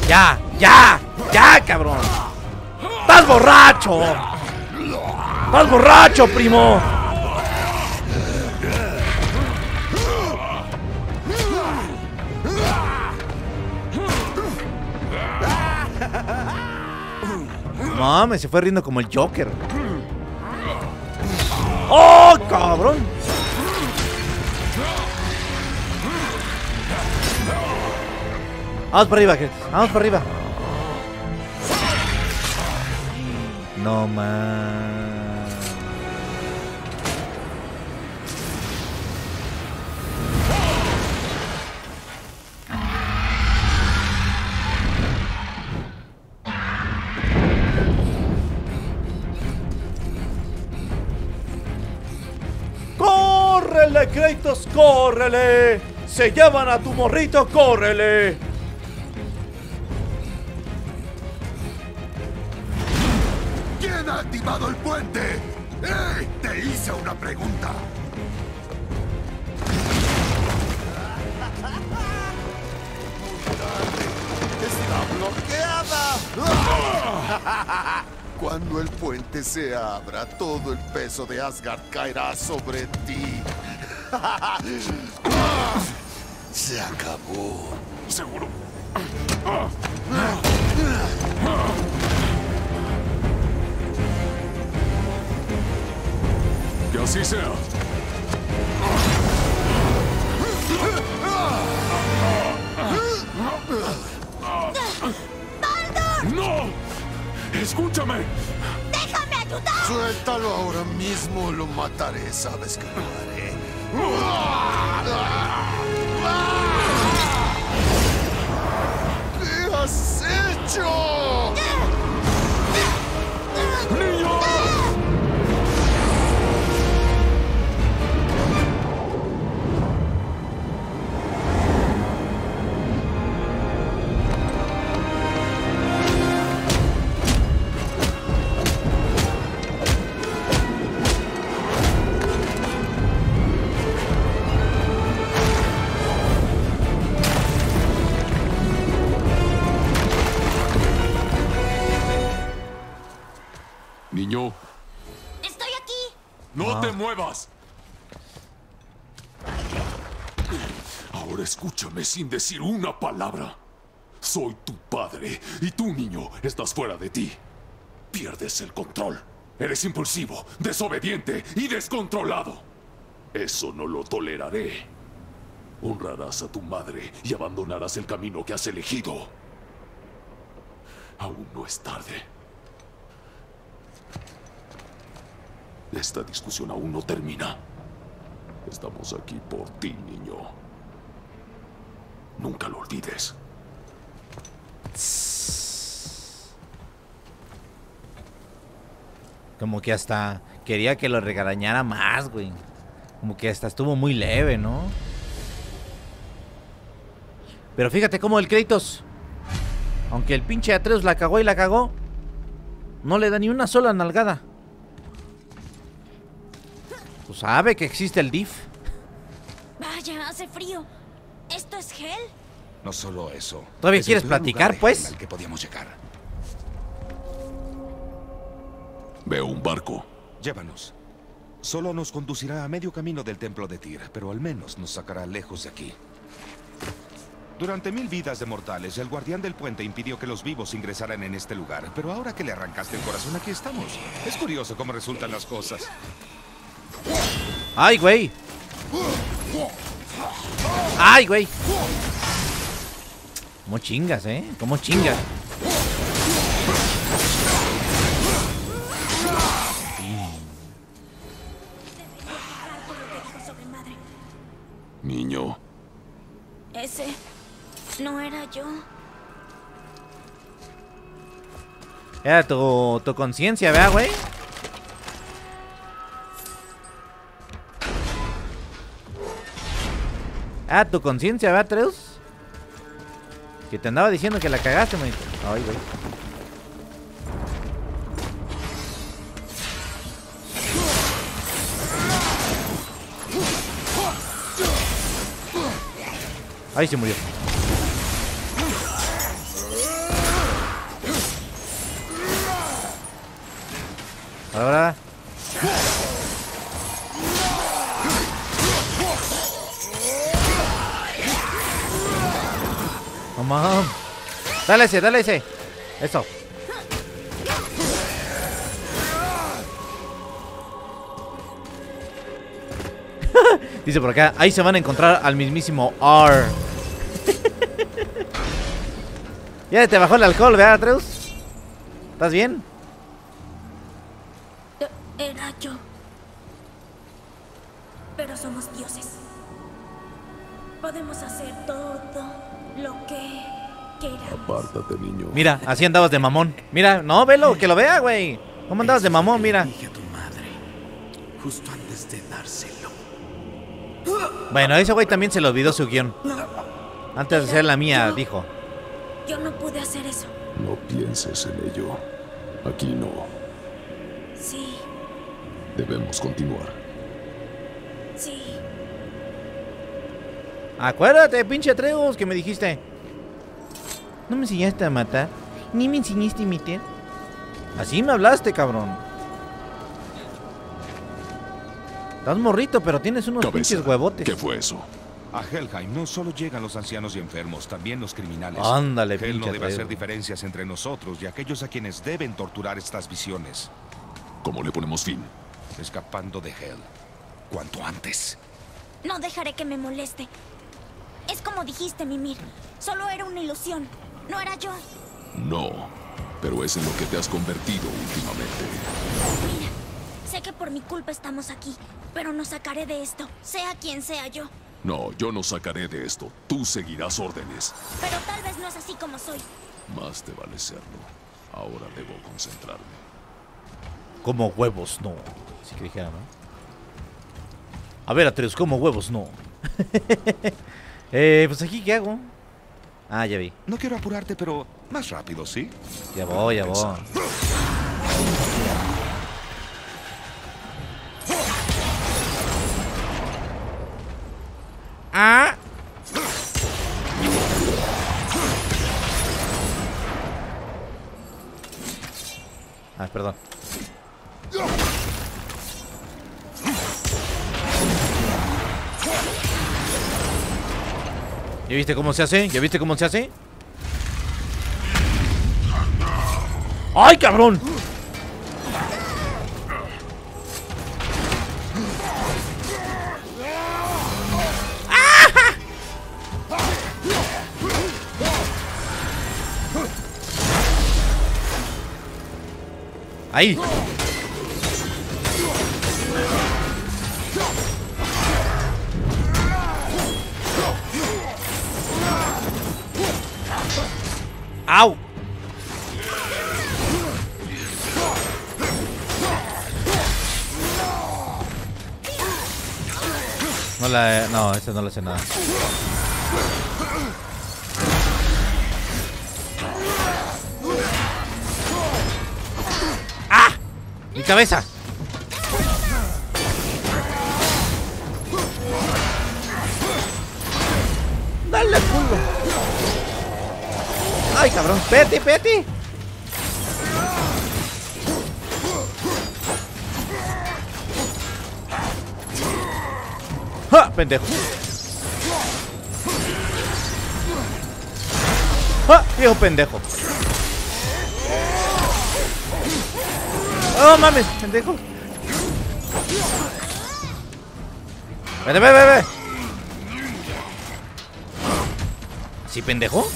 ¡Ya! ¡Ya! ¡Ya, cabrón! ¡Estás borracho! ¡Estás borracho, primo! Mames, se fue riendo como el Joker. ¡Oh, cabrón! Vamos para arriba, Chris. Vamos para arriba. No más. ¡Córrele, Kratos, córrele! ¡Se llevan a tu morrito, córrele! ¿Quién ha activado el puente? ¡Eh! Te hice una pregunta. ¡Está bloqueada! Cuando el puente se abra, todo el peso de Asgard caerá sobre ti. Se acabó. Seguro. Que así sea. ¡No! ¡Escúchame! ¡Déjame ayudar! Suéltalo ahora mismo, lo mataré, sabes que lo haré. ¿Qué has hecho? ¡No te muevas! Ahora escúchame sin decir una palabra. Soy tu padre y tú, niño, estás fuera de ti. Pierdes el control. Eres impulsivo, desobediente y descontrolado. Eso no lo toleraré. Honrarás a tu madre y abandonarás el camino que has elegido. Aún no es tarde. Esta discusión aún no termina. Estamos aquí por ti, niño. Nunca lo olvides. Como que hasta quería que lo regañara más, güey. Como que hasta estuvo muy leve, ¿no? Pero fíjate cómo el Kratos, aunque el pinche Atreus la cagó y la cagó, no le da ni una sola nalgada. Pues sabe que existe el DIF. Vaya, hace frío. ¿Esto es Hell? No solo eso. ¿Todavía quieres platicar, pues? Hell Al que podíamos llegar. Veo un barco. Llévanos. Solo nos conducirá a medio camino del templo de Tyr, pero al menos nos sacará lejos de aquí. Durante mil vidas de mortales, el guardián del puente impidió que los vivos ingresaran en este lugar, pero ahora que le arrancaste el corazón, aquí estamos. Es curioso cómo resultan las cosas. ¡Ay, güey! ¡Ay, güey! ¿Cómo chingas, eh? ¿Cómo chingas? Por lo que dijo sobre madre. Niño, Ese no era yo. Era tu, tu conciencia, ¿verdad, güey? Ah, tu conciencia, ¿verdad, Treus? Que te andaba diciendo que la cagaste, manito. Ay, güey. Ahí se murió. Ahora. Mamá. Dale ese, dale ese. Eso. Dice por acá, ahí se van a encontrar al mismísimo R. ya te bajó el alcohol, ¿verdad, Atreus? ¿Estás bien? Era yo. Pero somos dioses. Podemos hacer todo lo que queramos. apártate, niño. Mira, así andabas de mamón. Mira, no, velo, que lo vea, güey. ¿Cómo andabas de mamón? Mira. le dije a tu madre, justo antes de dárselo. Bueno, ese güey también se le olvidó su guion. Antes de ser la mía, Yo- dijo. yo no pude hacer eso. No pienses en ello. Aquí no. Sí, Debemos continuar. Acuérdate, pinche Atreus, que me dijiste. No me enseñaste a matar, ni me enseñaste a imitar. Así me hablaste, cabrón. Estás morrito, pero tienes unos Cabeza, pinches huevotes. ¿Qué fue eso? A Helheim no solo llegan los ancianos y enfermos, también los criminales. Ándale, Hel pinche no debe hacer diferencias entre nosotros y aquellos a quienes deben torturar estas visiones, ¿Cómo le ponemos fin? escapando de Hell. Cuanto antes. No dejaré que me moleste. Es como dijiste, Mimir. Solo era una ilusión. No era yo. No. Pero es en lo que te has convertido últimamente. Mira, sé que por mi culpa estamos aquí, pero nos sacaré de esto, sea quien sea yo. No, yo no sacaré de esto. Tú seguirás órdenes. Pero tal vez no es así como soy. Más te vale serlo. Ahora debo concentrarme. Como huevos, no. Así que dijera, ¿no? A ver, Atreus, como huevos, no. eh, pues aquí, ¿qué hago? Ah, ya vi. No quiero apurarte, pero más rápido, ¿sí? Ya voy, ya voy. Ah. Ah, perdón. ¿Ya viste cómo se hace? ¿Ya viste cómo se hace? ¡Ay, cabrón! Ahí. ¡Au! No la... No, ese no le hace nada. ¡Ah! ¡Mi cabeza! ¡Ay, cabrón! ¡Peti, peti! ¡Ja! ¡Pendejo! ¡Ja! ¡Viejo pendejo! ¡Oh, mames! ¡Pendejo! ¡Vete, ve, ve, ve! ¿Sí, pendejo?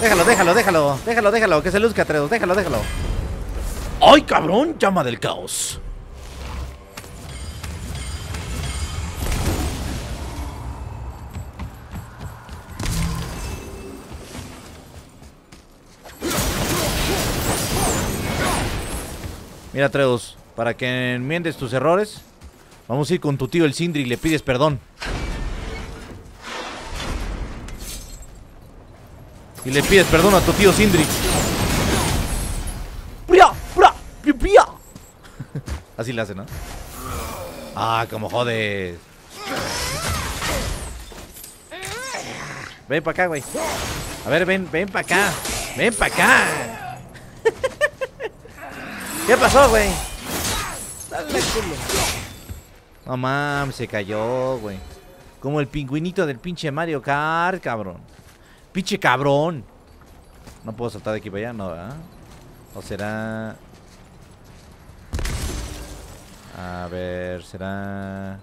Déjalo, déjalo, déjalo, déjalo, déjalo, que se luzca, Atreus, déjalo, déjalo. ¡Ay, cabrón! Llama del caos. Mira, Atreus, para que enmiendes tus errores, vamos a ir con tu tío el Sindri y le pides perdón. Y le pides perdón a tu tío Sindri. Así le hace, ¿no? Ah, como jodes. Ven para acá, güey. A ver, ven, ven para acá. Ven para acá. ¿Qué pasó, güey? Dale culo. No mames, se cayó, güey. Como el pingüinito del pinche Mario Kart, cabrón. Pinche cabrón. No puedo saltar de aquí para allá, no, ¿verdad? O será... A ver, será...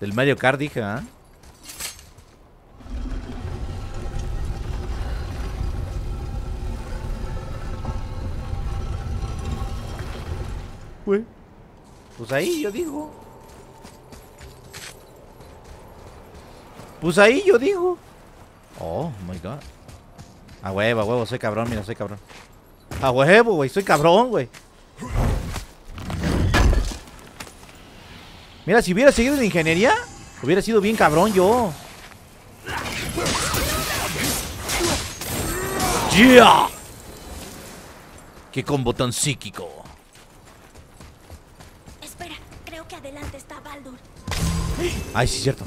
Del Mario Kart, dije, ¿ah? Güey. Pues ahí yo digo. Pues ahí yo digo. Oh my god. A huevo, a huevo, soy cabrón, mira, soy cabrón. A huevo, güey, soy cabrón, güey. Mira, si hubiera seguido en ingeniería, hubiera sido bien cabrón yo. ¡Yeah! ¡Qué combo tan psíquico! Espera, creo que adelante está Baldur. Ay, sí, cierto.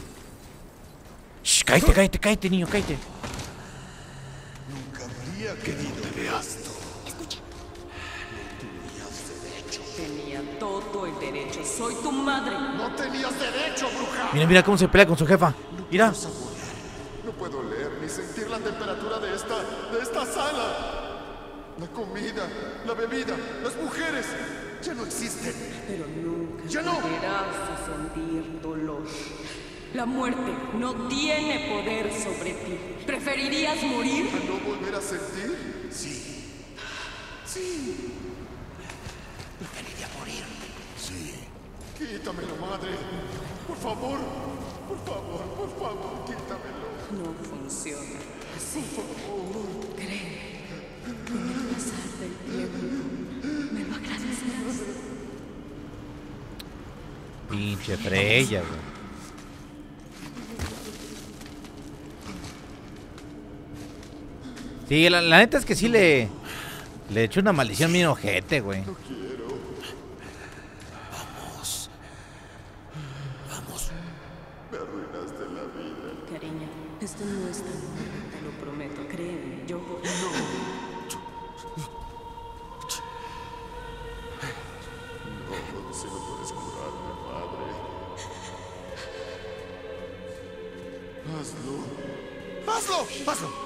Shh, cállate, cállate, cállate, niño, cállate. Nunca habría querido ver esto. Escucha, Tenía todo el derecho. Soy tu madre. No tenías derecho, bruja. Mira, mira cómo se pelea con su jefa. Mira. No puedo leer ni sentir la temperatura de esta, de esta sala. La comida, la bebida, las mujeres ya no existen. Pero nunca ¡Ya no! sentir dolor. La muerte no tiene poder sobre ti. ¿Preferirías morir? ¿A no volver a sentir? Sí. Sí. Preferiría morir. Sí. Quítamelo, madre. Por favor. Por favor, por favor, quítamelo. No funciona. Así. Cree. Con el pasar del tiempo, me lo agradecerás. Pinche Freya, güey. Sí, la, la, neta es que sí le. Le eché una maldición bien ojete, güey. No quiero. Vamos. Vamos. Me arruinaste la vida. Cariño, esto no es tan. Te lo prometo, créeme. Yo no. No, si no puedes madre. Hazlo. ¡Hazlo! ¡Hazlo!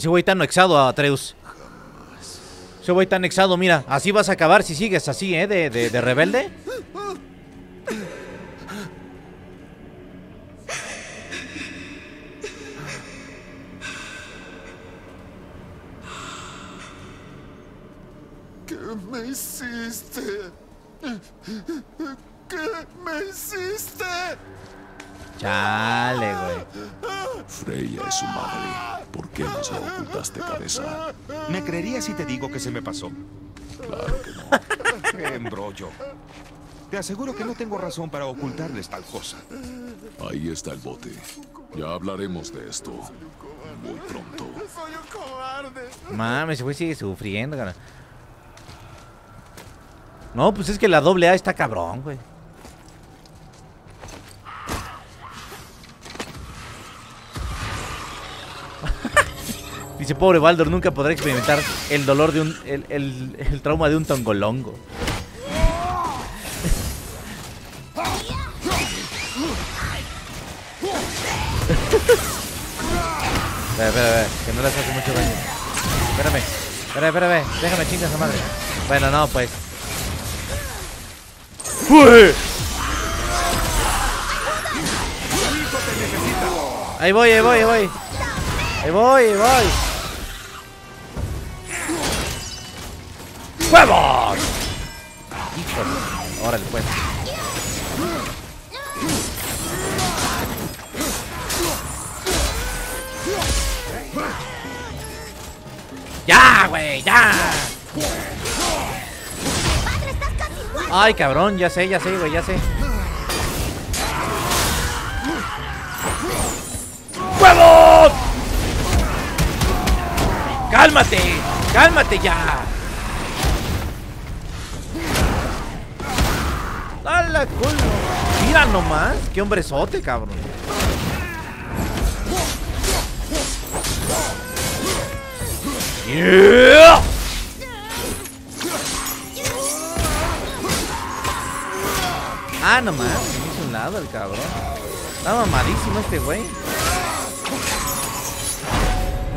Ese güey está anexado a Atreus. Ese güey está anexado, mira. Así vas a acabar si sigues así, ¿eh? De, de, de rebelde. ¿Qué me hiciste? ¿Qué me hiciste? Chale, güey. Freya es su madre. ¿Por qué nos la ocultaste, cabeza? ¿Me creerías si te digo que se me pasó? Claro que no. ¡Qué embrollo! Te aseguro que no tengo razón para ocultarles tal cosa. Ahí está el bote. Ya hablaremos de esto muy pronto. Soy un cobarde. Mames, güey sigue sufriendo, cara. No, pues es que la doble A está cabrón, güey. Dice, pobre Baldur, nunca podrá experimentar el dolor de un... el, el- el trauma de un tongolongo. Espera, espera, que no les hace mucho daño. Espérame, espérame, espérame, déjame chingar esa madre. Bueno, no, pues. ¡Fue! Ahí voy, ahí voy, ahí voy. Ahí voy, ahí voy. ¡Huevos! Híjole. Órale, pues. ¡Ya, güey! ¡Ya! Ay, cabrón, ya sé, ya sé, güey, ya sé. ¡Huevos! ¡Cálmate! ¡Cálmate ya! ¡Hala, culo! Mira nomás, qué hombrezote, cabrón. Ah, nomás, se hizo un lado el cabrón. Está mamadísimo este güey.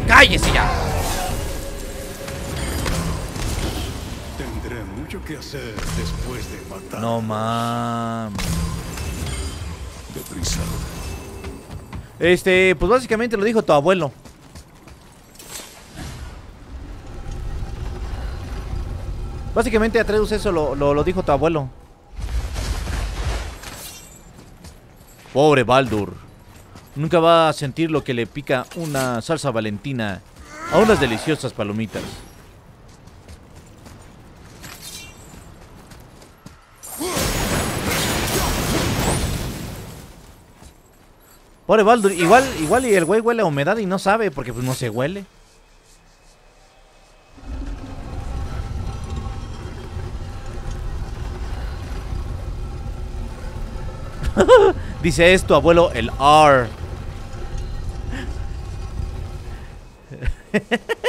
¡Cállese ya! Que hacer después de matar. No mames. Deprisa. Este, pues básicamente lo dijo tu abuelo. Básicamente Atreus eso lo, lo, lo dijo tu abuelo. Pobre Baldur. Nunca va a sentir lo que le pica una salsa valentina a unas deliciosas palomitas. Pobre Baldur, igual, igual y el güey huele a humedad y no sabe porque pues no se huele. Dice esto, abuelo, el R.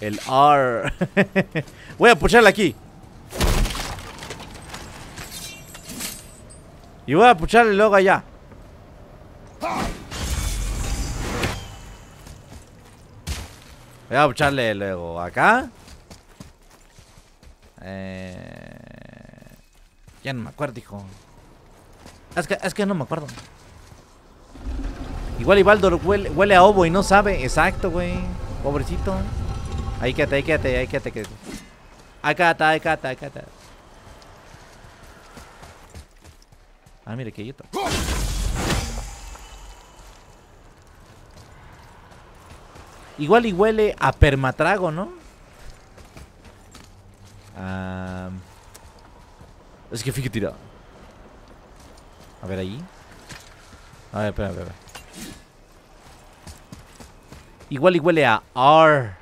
El R. Voy a pucharla aquí. Y voy a pucharle luego allá. Voy a pucharle luego acá. Eh... Ya no me acuerdo, hijo. Es que, es que no me acuerdo. Igual Ibaldo huele, a ovo y no sabe. Exacto, güey. Pobrecito. Ahí quédate, ahí quédate, ahí quédate. quédate. Ahí quédate, ahí quédate, ahí quédate. Ah, mire, quieto. Igual y huele a permatrago, ¿no? Ah, Es que fíjate, tira. A ver ahí. A ver, espera, espera. Igual y huele a R.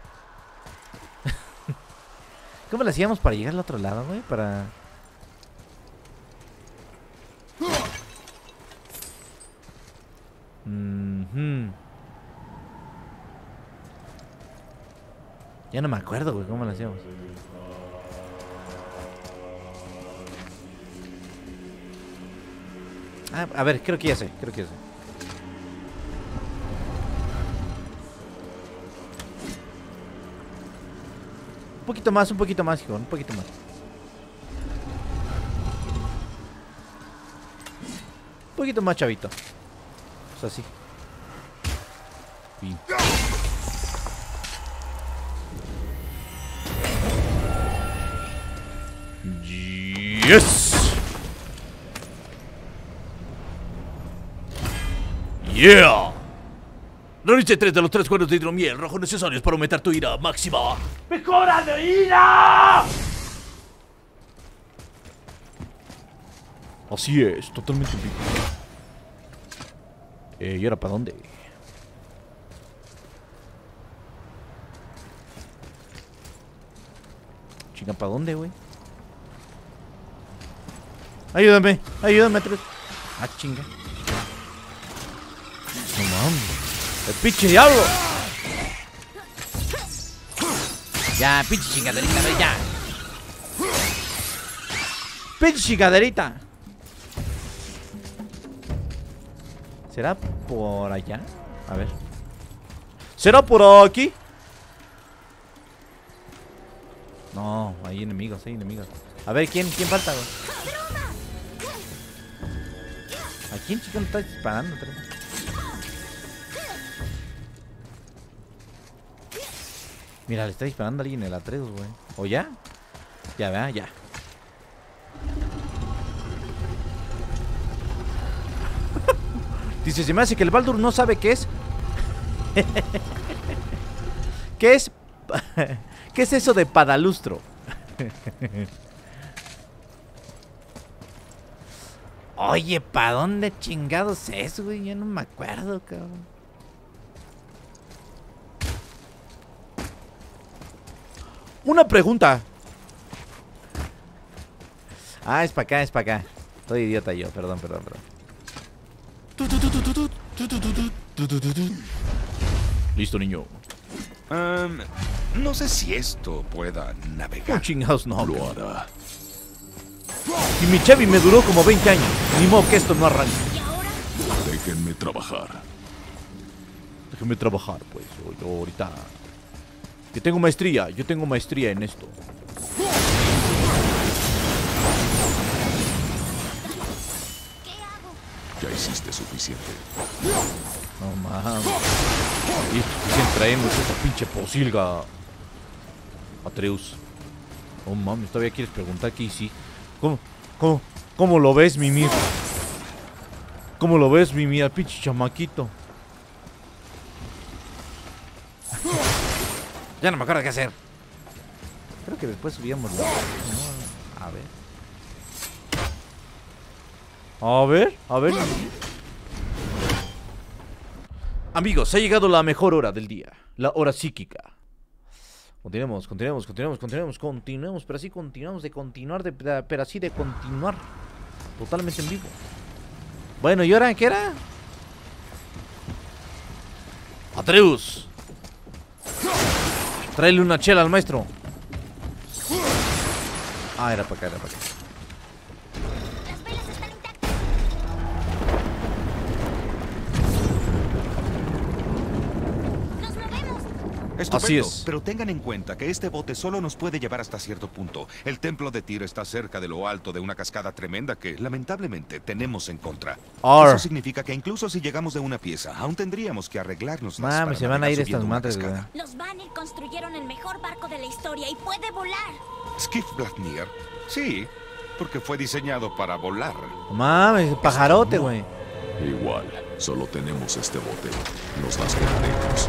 ¿Cómo le hacíamos para llegar al otro lado, güey? Para... Mhm. Ya no me acuerdo, güey, cómo lo hacíamos. Ah, a ver, creo que ya sé, creo que ya sé. Un poquito más, un poquito más, hijo, un poquito más. Poquito más, chavito. O sea, sí. Fin. Yes. Yeah. Realice tres de los tres cuernos de hidromiel rojo necesarios para aumentar tu ira máxima. ¡Mejora de ira! Así es, totalmente en vivo. Eh, ¿y ahora para dónde? Chinga, ¿para dónde, güey? Ayúdame, ayúdame, tres. Ah, chinga. No mames. El pinche diablo. Ya, pinche chingaderita, ya. Pinche chingaderita. ¿Será por allá? A ver. ¿Será por aquí? No, hay enemigos, hay enemigos. A ver, ¿quién, quién falta, güey? ¿A quién chico no está disparando? Mira, le está disparando a alguien el Atreus, güey. ¿O ya? Ya, vea, ya. Dice, se me hace que el Baldur no sabe qué es. ¿Qué es? ¿Qué es eso de padalustro? Oye, ¿pa' dónde chingados es, güey? Ya no me acuerdo, cabrón. Una pregunta. Ah, es para acá, es para acá. Estoy idiota yo, perdón, perdón, perdón. Listo, niño. Em, no sé si esto pueda navegar. No chingados no. Lo hará. Y mi Chevy me duró como 20 años. Ni modo que esto no arranque. Déjenme trabajar. Déjenme trabajar, pues. Yo, yo ahorita. Yo tengo maestría, yo tengo maestría en esto. Ya hiciste suficiente. No mames. Y siguen trayendo esa pinche posilga. Atreus. Oh mames, todavía quieres preguntar qué hice. ¿Cómo, cómo, cómo lo ves, Mimir? ¿Cómo lo ves, Mimir? Al pinche chamaquito. ya no me acuerdo qué hacer. Creo que después subíamos la... no, a ver. A ver, a ver. Amigos, ha llegado la mejor hora del día. La hora psíquica. Continuemos, continuemos, continuemos, continuemos, continuemos, pero así continuamos de continuar, pero así de continuar. Totalmente en vivo. Bueno, ¿y ahora qué era? Atreus. Tráele una chela al maestro. Ah, era para acá, era para acá. Estupendo, Así es. Pero tengan en cuenta que este bote solo nos puede llevar hasta cierto punto. El templo de Tyr está cerca de lo alto de una cascada tremenda que, lamentablemente, tenemos en contra. Ar. Eso significa que incluso si llegamos de una pieza, aún tendríamos que arreglarnos. Mames, se van a ir estas madres, güey. Los Vanir construyeron el mejor barco de la historia y puede volar. Skiff Blatnir. Sí, porque fue diseñado para volar. No Mames, pajarote, güey. Igual, solo tenemos este bote. Nos das créditos.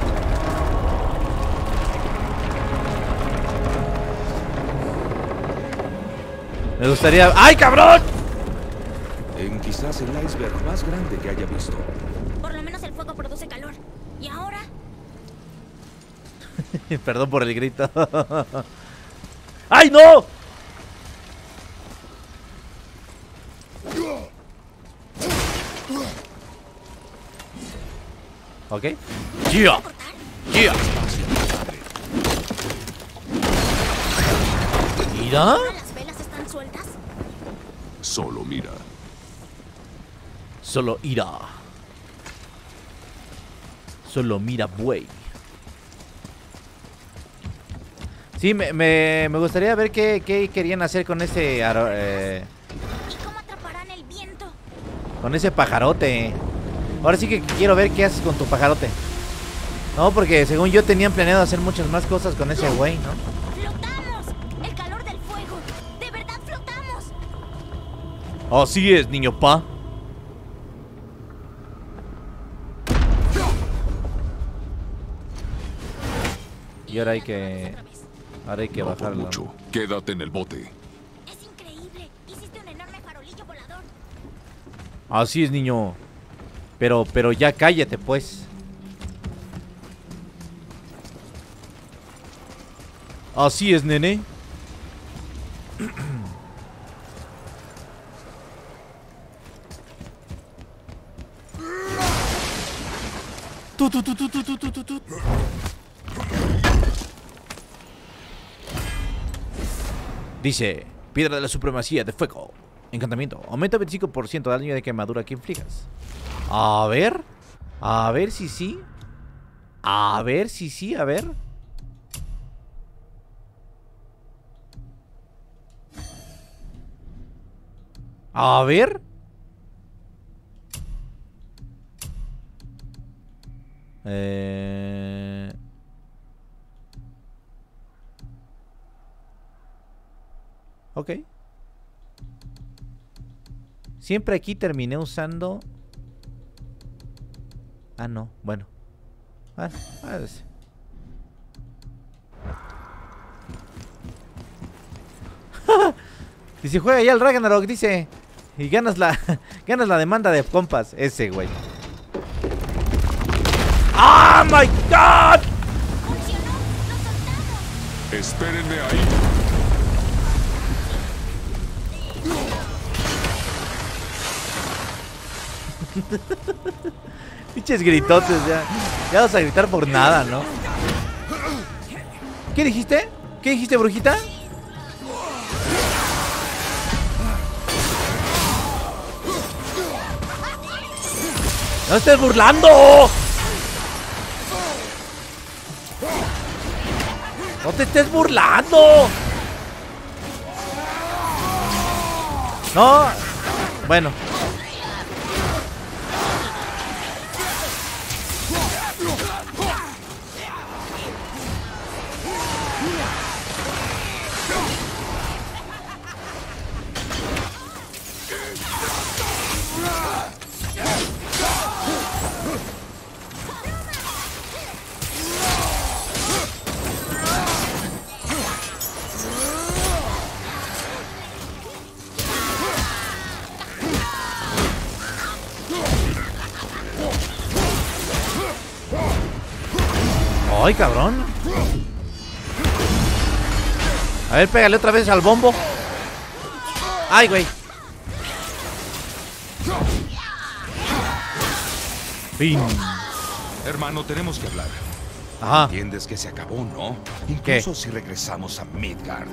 Me gustaría... ¡Ay, cabrón! En quizás el iceberg más grande que haya visto. Por lo menos el fuego produce calor. ¿Y ahora? Perdón por el grito. ¡Ay, no! Ok. Yeah. Yeah. Mira. Sueltas? Solo mira. Solo ira. Solo mira, buey. Sí, me, me, me gustaría ver qué, qué querían hacer con ese... eh, ¿Y cómo atraparán el viento? con ese pajarote. Ahora sí que quiero ver qué haces con tu pajarote. No, porque según yo tenían planeado hacer muchas más cosas con ese güey, ¿no? Así es, niño pa. Y ahora hay que... Ahora hay que No por bajarlo. mucho. Quédate en el bote. Es increíble. Hiciste un enorme farolillo volador. Así es, niño. Pero, pero ya cállate, pues. Así es, nene. Dice, piedra de la supremacía de fuego. Encantamiento. Aumenta 25% de daño de quemadura que infligas. A ver. A ver si sí. A ver si sí, a ver. A ver. Eh... Ok. Siempre aquí terminé usando... Ah, no. Bueno. Ah, ah, es- dice, juega ya el Ragnarok, dice. Y ganas la, ganas la demanda de compas. Ese, güey. ¡Ah, my God! Espérenme ahí. Pinches gritotes, ya. Ya vas a gritar por nada, ¿no? ¿Qué dijiste? ¿Qué dijiste, brujita? ¡No estés burlando! ¡No te estés burlando! No. Bueno. ¡Ay, cabrón! A ver, pégale otra vez al bombo. ¡Ay, güey! Fin. Hermano, tenemos que hablar. Ajá. Entiendes que se acabó, ¿no? Incluso si regresamos a Midgard.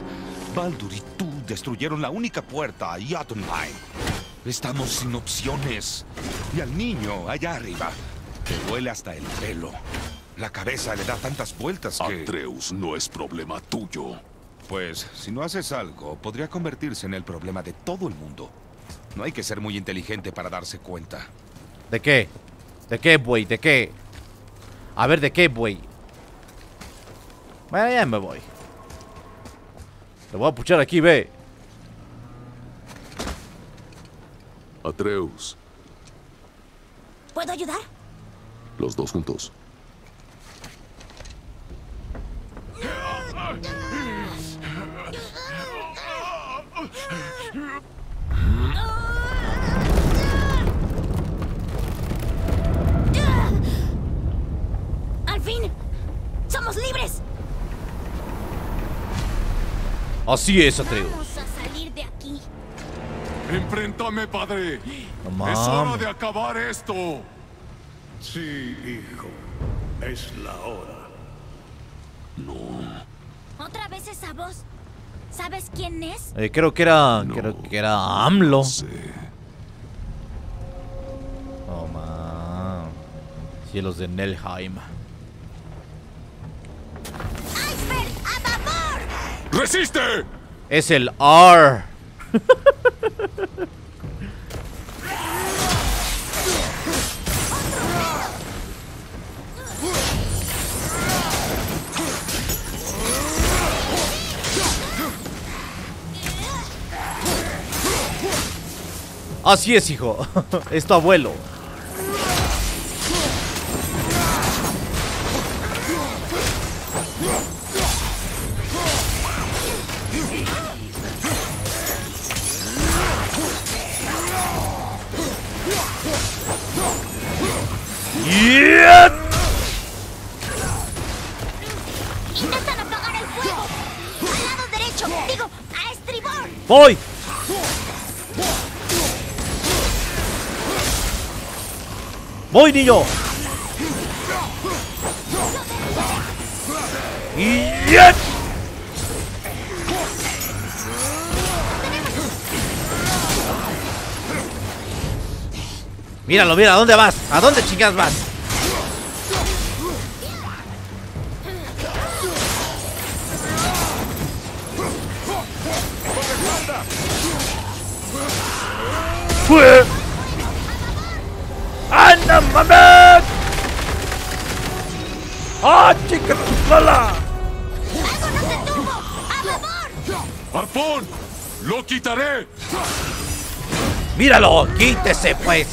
Baldur y tú destruyeron la única puerta a Jotunheim. Estamos sin opciones. Y al niño, allá arriba, le duele hasta el pelo. La cabeza le da tantas vueltas que... Atreus no es problema tuyo. Pues, si no haces algo, podría convertirse en el problema de todo el mundo. No hay que ser muy inteligente para darse cuenta. ¿De qué? ¿De qué, güey? ¿De qué? A ver, ¿de qué, güey? Bueno, ya me voy. Te voy a puchar aquí, ve. Atreus, ¿Puedo ayudar? los dos juntos. ¡Al fin! ¡Somos libres! Así es, Atreus. Vamos a salir de aquí. Enfréntame, padre. Es hora de acabar esto. Sí, hijo. Es la hora. No ¿Otra vez esa voz? ¿Sabes quién es? Eh, creo que era. Creo que era AMLO. Sí. Oh, man. Cielos de Nelheim. ¡Iceberg! ¡A vapor! ¡Resiste! Es el R. Así es, hijo. Es tu abuelo. ¡Voy, niño! ¡Yeah! Míralo, mira, ¿a dónde vas? ¿A dónde chingas vas? ¡Míralo! ¡Quítese, pues!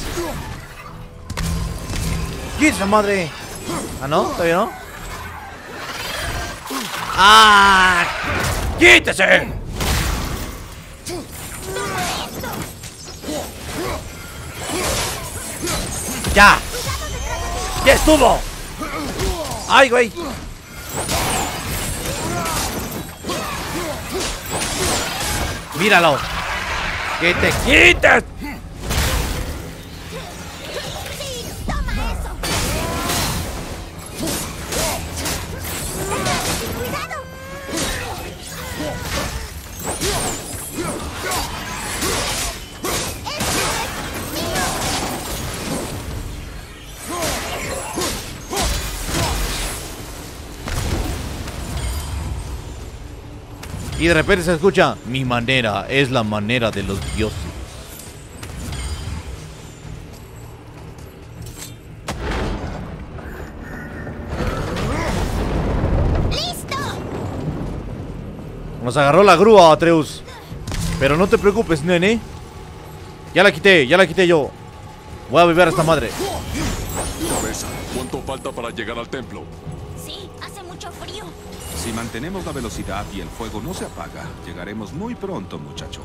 ¡Quítese, madre! ¿Ah, no? ¿Todavía no? ¡Ah! ¡Quítese! ¡Ya! ¡Ya estuvo! ¡Ay, güey! ¡Míralo! ¡Que te quites! De repente se escucha, mi manera es la manera de los dioses. ¡Listo! Nos agarró la grúa, Atreus. Pero no te preocupes, nene. Ya la quité, ya la quité yo. Voy a beber a esta madre. Cabeza, ¿cuánto falta para llegar al templo? Si mantenemos la velocidad y el fuego no se apaga, llegaremos muy pronto, muchacho.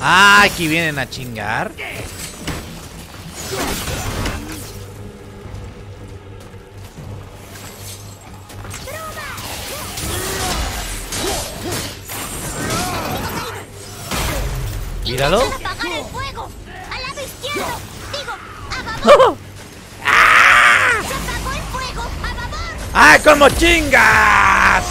Ah, aquí vienen a chingar. Míralo. ¡Intentan apagar el fuego! ¡Al lado izquierdo! ¡Digo, a ¡Ah, como chingas!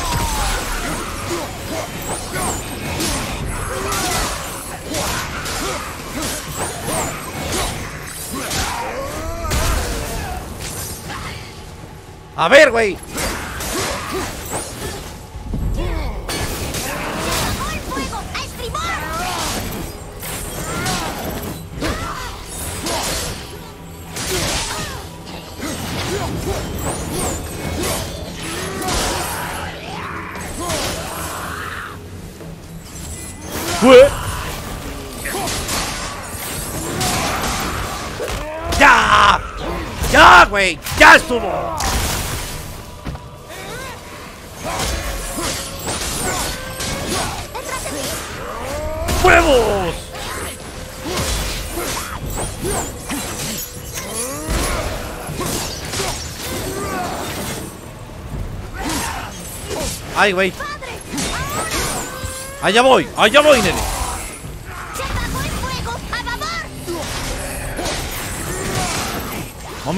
A ver, güey. ¡Ya estuvo! ¡Huevos! ¡Ay, güey! ¡Allá voy! ¡Allá voy, nene!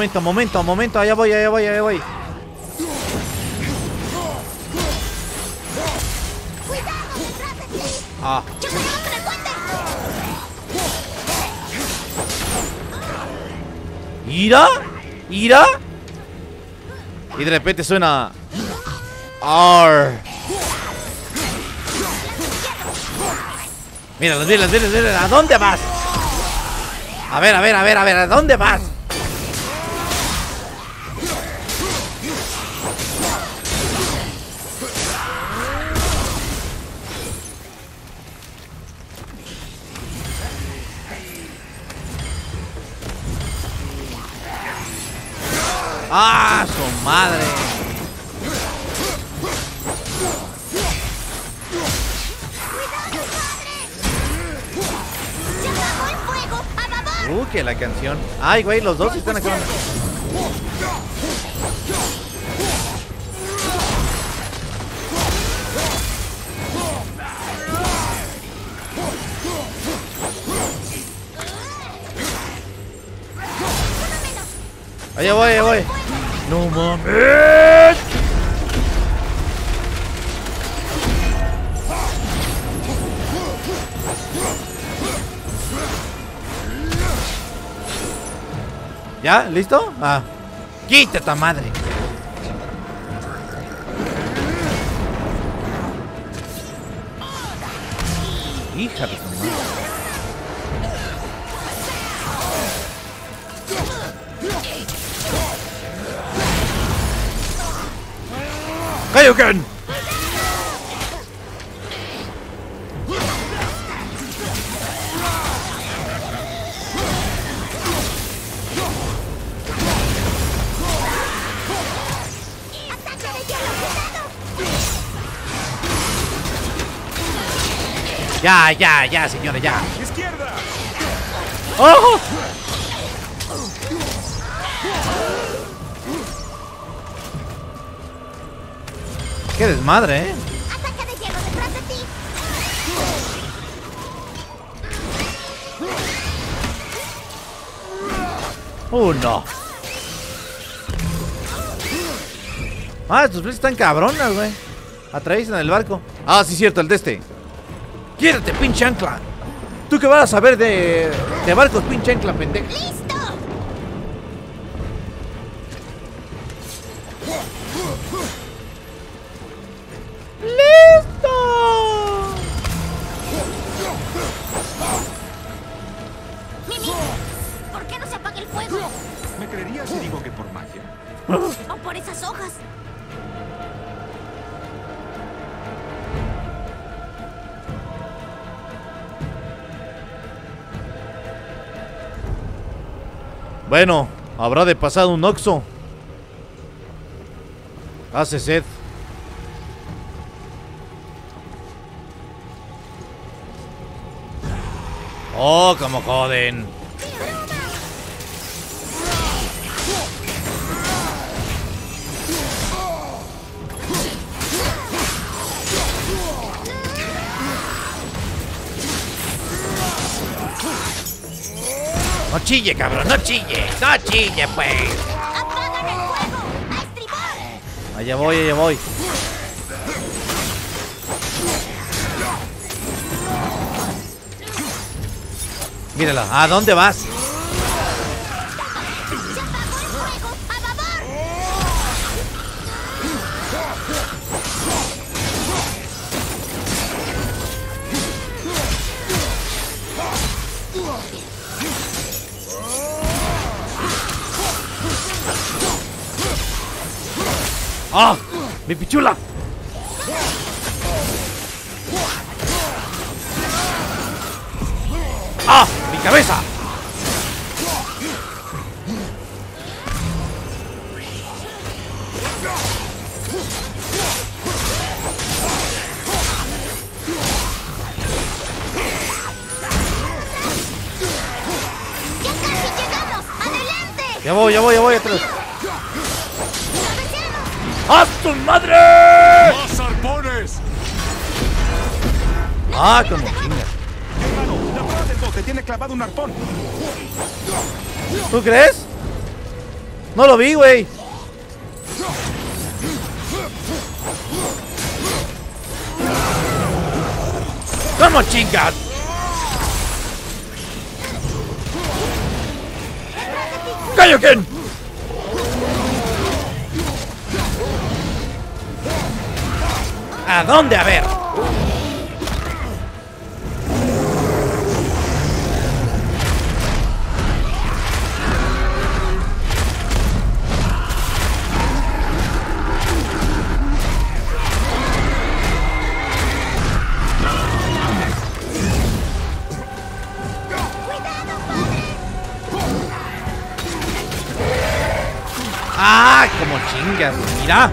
Momento, momento, momento. Allá voy, allá voy, allá voy. Ah. ¿Ira? ¿Ira? Y de repente suena. Arr. Míralos, míralos, míralos. ¿A dónde vas? A ver, a ver, a ver, a ver, ¿a dónde vas? Ay, güey, los dos están acabando. ¿Ya? ¿Listo? Ah. Quítate, madre. Hija de tu madre. Ya, ya, ya, señores, ya. ¡Izquierda! ¡Oh! ¡Qué desmadre, eh! ¡Ataque de hielo detrás de ti! ¡Uh, no! Ah, estos flechas están cabronas, güey. Atraviesan el barco. Ah, sí, cierto, el de este. ¡Quiérate, pinche ancla! ¿Tú qué vas a saber de, de barcos, pinche ancla, pendejo? Bueno, habrá de pasar un oxo. Hace sed. Oh, como joden. Chille, cabrón, no chille, no chille, pues. ¡Apagan el fuego! ¡A estribor! Allá voy, allá voy. Mírala, ¿a dónde vas? ¡Mi pichula! Un arpón. ¿Tú crees? No lo vi, güey. ¡Vamos, chingas! ¡Kaioken! ¿A dónde? A ver. Chingas, mira.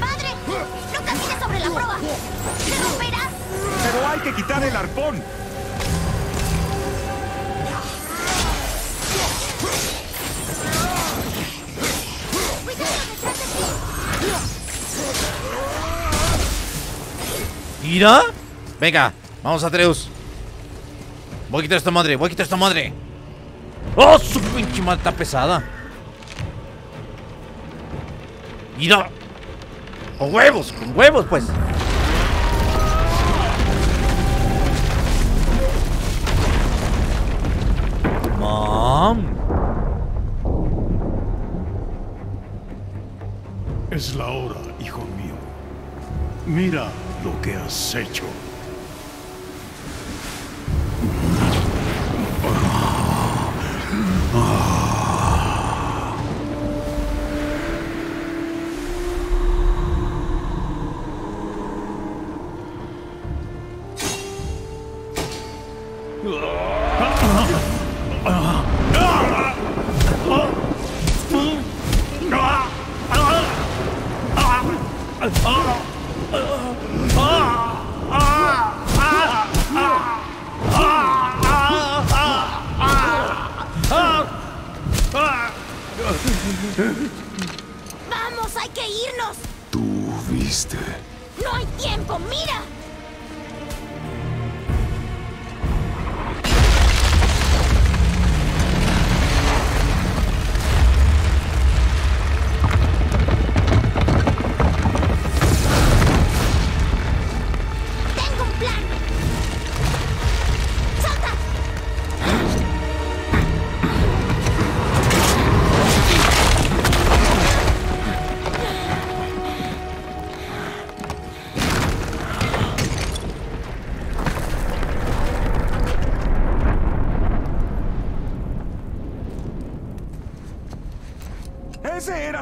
¡Padre! ¡No camines sobre la proa! ¡Se romperá! Pero hay que quitar el arpón. ¿Mira? Venga, vamos a Treus. Voy a quitar esta madre, voy a quitar esta madre. ¡Oh, su pinche madre está pesada! ¡Mira! ¡Con huevos! ¡Con huevos, pues! ¡Mam! Es la hora, hijo mío. Mira lo que has hecho.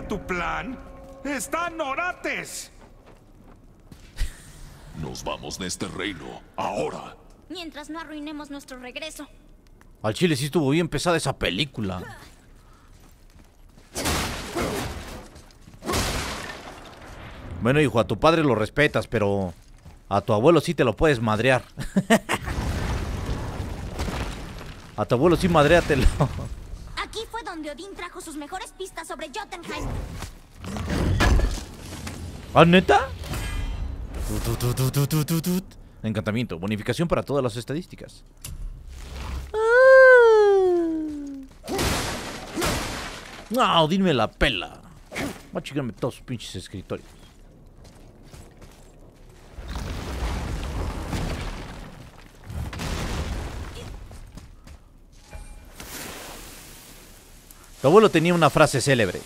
Tu plan? ¡Están orates! Nos vamos de este reino. Ahora. Mientras no arruinemos nuestro regreso. Al chile sí estuvo bien pesada esa película. Bueno, hijo, a tu padre lo respetas, pero a tu abuelo sí te lo puedes madrear. a tu abuelo sí madreatelo. Donde Odín trajo sus mejores pistas sobre Jotunheim. ¿Ah, neta? Encantamiento, bonificación para todas las estadísticas. No, Odín me la pela. Voy a chingarme todos sus pinches escritorios. Tu abuelo tenía una frase célebre.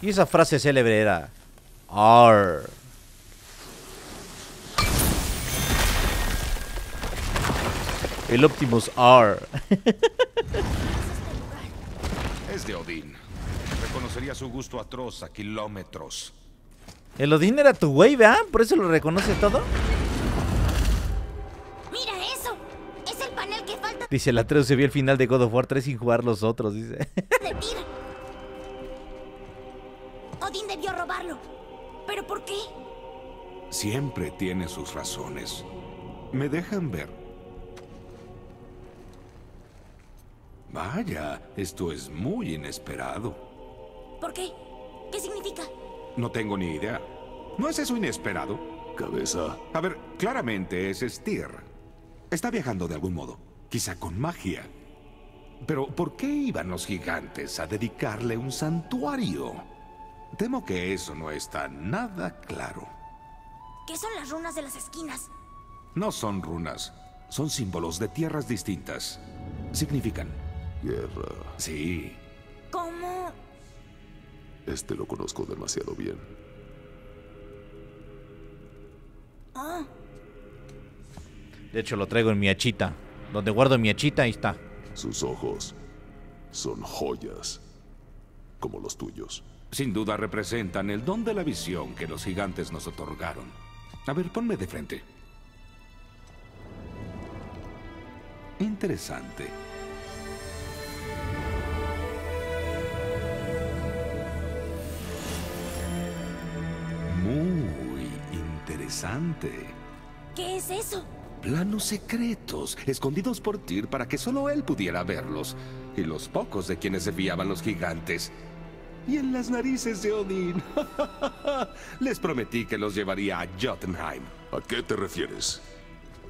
Y esa frase célebre era... Arr. El Optimus R. Es de Odín. Reconocería su gusto atroz a kilómetros. El Odín era tu güey, ¿verdad? Por eso lo reconoce todo. Dice, el Atreus se vio el final de God of War 3 sin jugar los otros, dice. Odín debió robarlo. ¿Pero por qué? Siempre tiene sus razones. ¿Me dejan ver? Vaya, esto es muy inesperado. ¿Por qué? ¿Qué significa? No tengo ni idea. ¿No es eso inesperado? Cabeza. A ver, claramente es Styr. Está viajando de algún modo. Quizá con magia. Pero, ¿por qué iban los gigantes a dedicarle un santuario? Temo que eso no está nada claro. ¿Qué son las runas de las esquinas? No son runas. Son símbolos de tierras distintas. Significan. Guerra. Sí. ¿Cómo? Este lo conozco demasiado bien. Oh, De hecho, lo traigo en mi hachita. Donde guardo mi hachita, ahí está. Sus ojos son joyas, como los tuyos. Sin duda representan el don de la visión que los gigantes nos otorgaron. A ver, ponme de frente. Interesante. Muy interesante. ¿qué es eso? Planos secretos, escondidos por Tyr para que solo él pudiera verlos. Y los pocos de quienes se fiaban los gigantes. Y en las narices de Odín. Les prometí que los llevaría a Jotunheim. ¿A qué te refieres?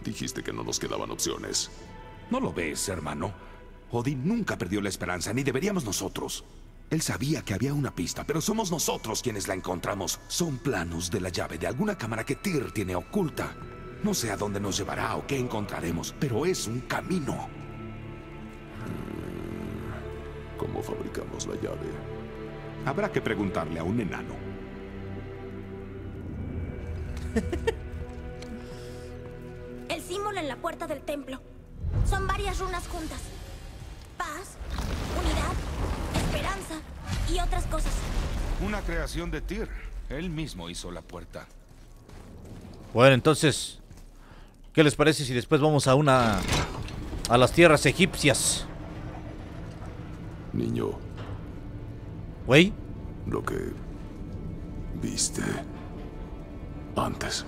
Dijiste que no nos quedaban opciones. ¿No lo ves, hermano? Odín nunca perdió la esperanza, ni deberíamos nosotros. Él sabía que había una pista, pero somos nosotros quienes la encontramos. Son planos de la llave de alguna cámara que Tyr tiene oculta. No sé a dónde nos llevará o qué encontraremos, pero es un camino. ¿Cómo fabricamos la llave? Habrá que preguntarle a un enano. El símbolo en la puerta del templo. Son varias runas juntas. Paz, unidad, esperanza y otras cosas. Una creación de Tyr. Él mismo hizo la puerta. Bueno, entonces, ¿qué les parece si después vamos a una... a las tierras egipcias? Niño, Güey, lo que viste antes.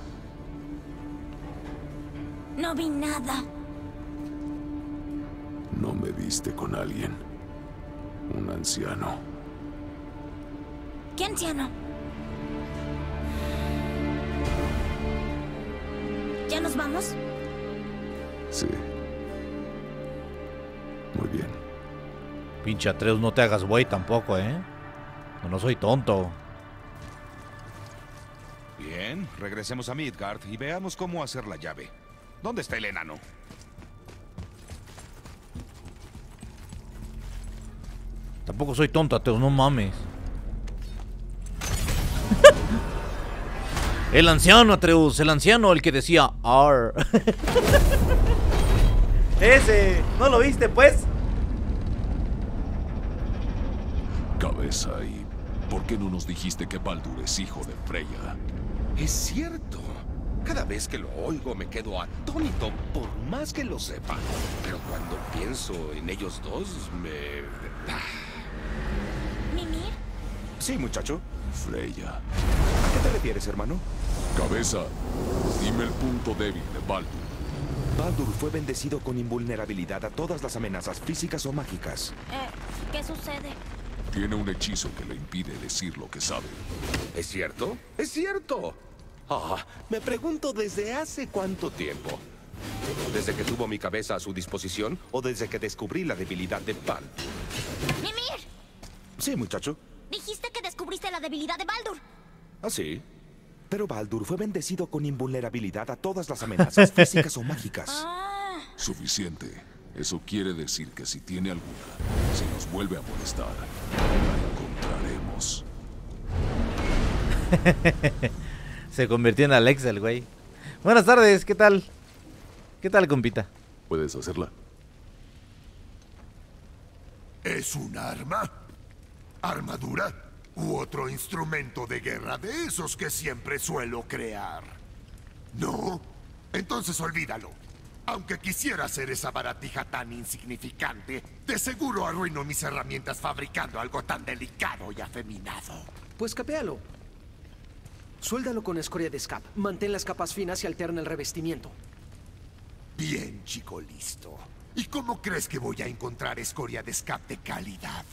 No vi nada. No me viste con alguien. Un anciano. ¿Qué anciano? ¿Ya nos vamos? Sí. Muy bien. pinche Atreus, no te hagas güey tampoco, ¿eh? No, no soy tonto. Bien, regresemos a Midgard y veamos cómo hacer la llave. ¿Dónde está el enano? Tampoco soy tonto, Atreus, no mames. El anciano, Atreus, el anciano, el que decía R. Ese, ¿no lo viste, pues? Cabeza, ¿y por qué no nos dijiste que Baldur es hijo de Freya? Es cierto. Cada vez que lo oigo me quedo atónito, por más que lo sepa. Pero cuando pienso en ellos dos, me... ¿Mimir? Sí, muchacho. Freya. ¿A qué te refieres, hermano? Cabeza, dime el punto débil de Baldur. Baldur fue bendecido con invulnerabilidad a todas las amenazas físicas o mágicas. Eh, ¿qué sucede? Tiene un hechizo que le impide decir lo que sabe. ¿Es cierto? ¡Es cierto! Ah, me pregunto desde hace cuánto tiempo. ¿Desde que tuvo mi cabeza a su disposición o desde que descubrí la debilidad de Pan? ¡Mimir! Sí, muchacho. Dijiste que descubriste la debilidad de Baldur. ¿Ah, sí? Pero Baldur fue bendecido con invulnerabilidad a todas las amenazas físicas o mágicas. Ah, Suficiente. Eso quiere decir que si tiene alguna, si nos vuelve a molestar, la encontraremos. Se convirtió en Alexa el güey. Buenas tardes, ¿qué tal? ¿Qué tal, compita? ¿Puedes hacerla? ¿Es un arma? ¿Armadura? ¿U otro instrumento de guerra de esos que siempre suelo crear? ¿No? Entonces olvídalo. Aunque quisiera hacer esa baratija tan insignificante, de seguro arruino mis herramientas fabricando algo tan delicado y afeminado. Pues capéalo. Suéldalo con escoria de scap. Mantén las capas finas y alterna el revestimiento. Bien, chico listo. ¿Y cómo crees que voy a encontrar escoria de escape de calidad?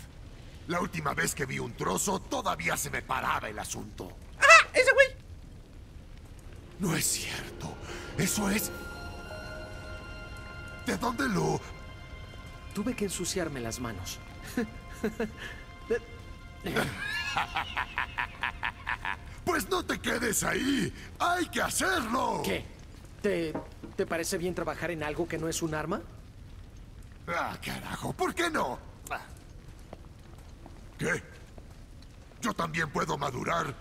La última vez que vi un trozo, todavía se me paraba el asunto. ¡Ah! ¡Ese güey! No es cierto. Eso es... ¿De dónde lo...? Tuve que ensuciarme las manos. Pues no te quedes ahí. Hay que hacerlo. ¿Qué? ¿Te, ¿Te parece bien trabajar en algo que no es un arma? Ah, carajo, ¿por qué no? Ah. ¿Qué? ¿Yo también puedo madurar?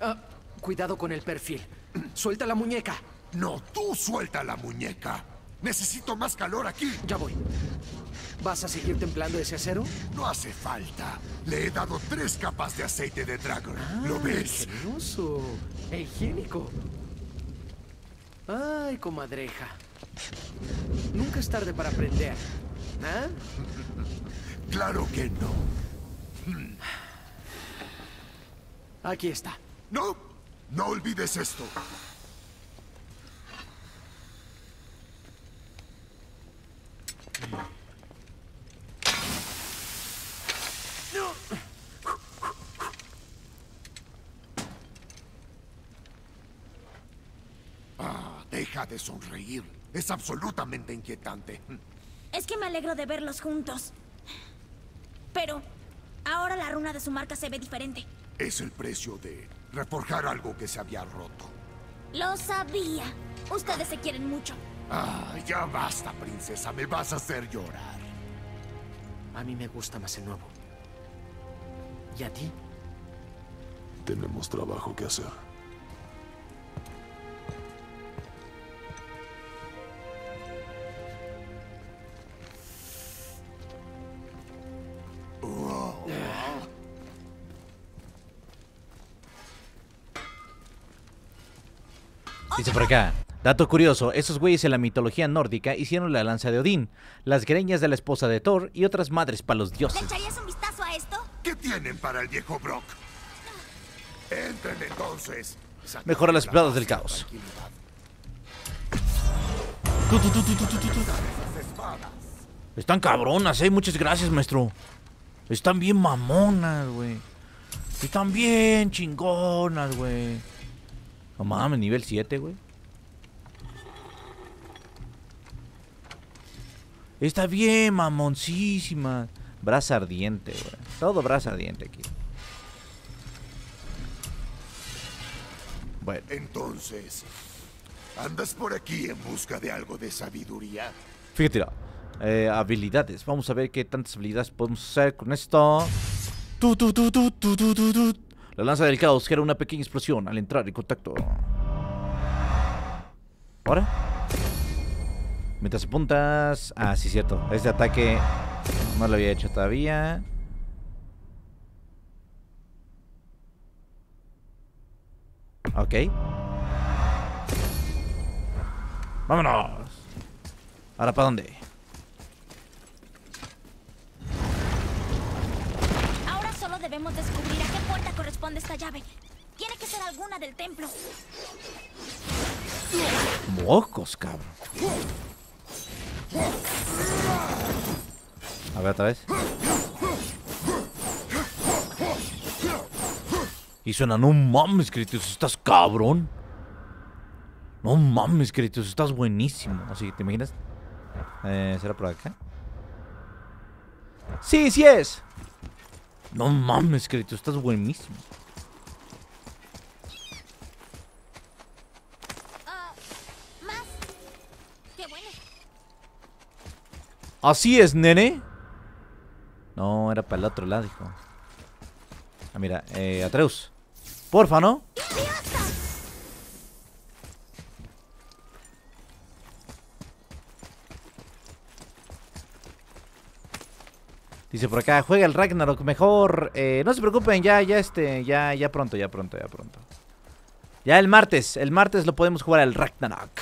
Ah, cuidado con el perfil. Suelta la muñeca. No, tú suelta la muñeca. Necesito más calor aquí. Ya voy. ¿Vas a seguir templando ese acero? No hace falta. Le he dado tres capas de aceite de dragón. ¿Lo ves? Ingenioso. E higiénico. Ay, comadreja. Nunca es tarde para aprender. ¿Ah? Claro que no. Aquí está. No, no olvides esto. Ah, deja de sonreír. Es absolutamente inquietante. Es que me alegro de verlos juntos. Pero ahora la runa de su marca se ve diferente. Es el precio de reforjar algo que se había roto. Lo sabía. Ustedes se quieren mucho. Ah, ya basta, princesa. Me vas a hacer llorar. A mí me gusta más el nuevo. ¿Y a ti? Tenemos trabajo que hacer. Acá. Dato curioso, esos güeyes en la mitología nórdica hicieron la lanza de Odín, las greñas de la esposa de Thor y otras madres para los ¿Le dioses. echarías un vistazo a esto? ¿Qué tienen para el viejo Brock? Entren entonces. Mejora las la plagas del caos. espadas. Están cabronas, eh. Muchas gracias, maestro. Están bien mamonas, güey. Están bien chingonas, güey. No mames, nivel 7, güey. Está bien mamoncísima. Brasa ardiente, güey. Todo brasa ardiente aquí. Bueno, Entonces, ¿andas por aquí en busca de algo de sabiduría? fíjate, eh, habilidades. Vamos a ver qué tantas habilidades podemos hacer con esto. Tu, tu, tu, tu, tu, tu, tu, tu. La lanza del caos genera una pequeña explosión al entrar en contacto. ¿Ahora? Mientras apuntas... Ah, sí, cierto. Este ataque no lo había hecho todavía. Ok. Vámonos. ¿Ahora para dónde? Ahora solo debemos descubrir a qué puerta corresponde esta llave. Tiene que ser alguna del templo. Mocos, cabrón. A ver otra vez. Y suena, no mames, Kratos, estás cabrón. No mames, Kratos, estás buenísimo. Así que, ¿te imaginas? Eh, ¿Será por acá? Sí, sí es. No mames, Kratos, estás buenísimo. Ah, más. Qué bueno. Así es, nene. No, era para el otro lado, hijo. Ah, mira, eh, Atreus. Porfa, ¿no? Dice por acá, juega el Ragnarok mejor. Eh, no se preocupen, ya, ya, este, ya, ya pronto, ya pronto, ya pronto. Ya el martes, el martes lo podemos jugar al Ragnarok.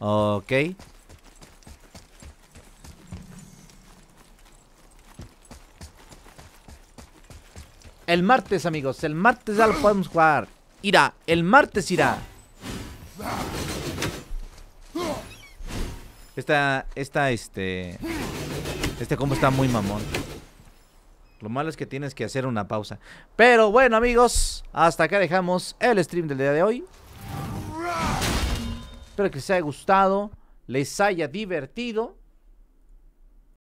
Ok. El martes, amigos, el martes ya lo podemos jugar. Irá, el martes irá. Esta, esta, este... Este combo está muy mamón. Lo malo es que tienes que hacer una pausa. Pero bueno, amigos, hasta acá dejamos el stream del día de hoy. Espero que les haya gustado, les haya divertido.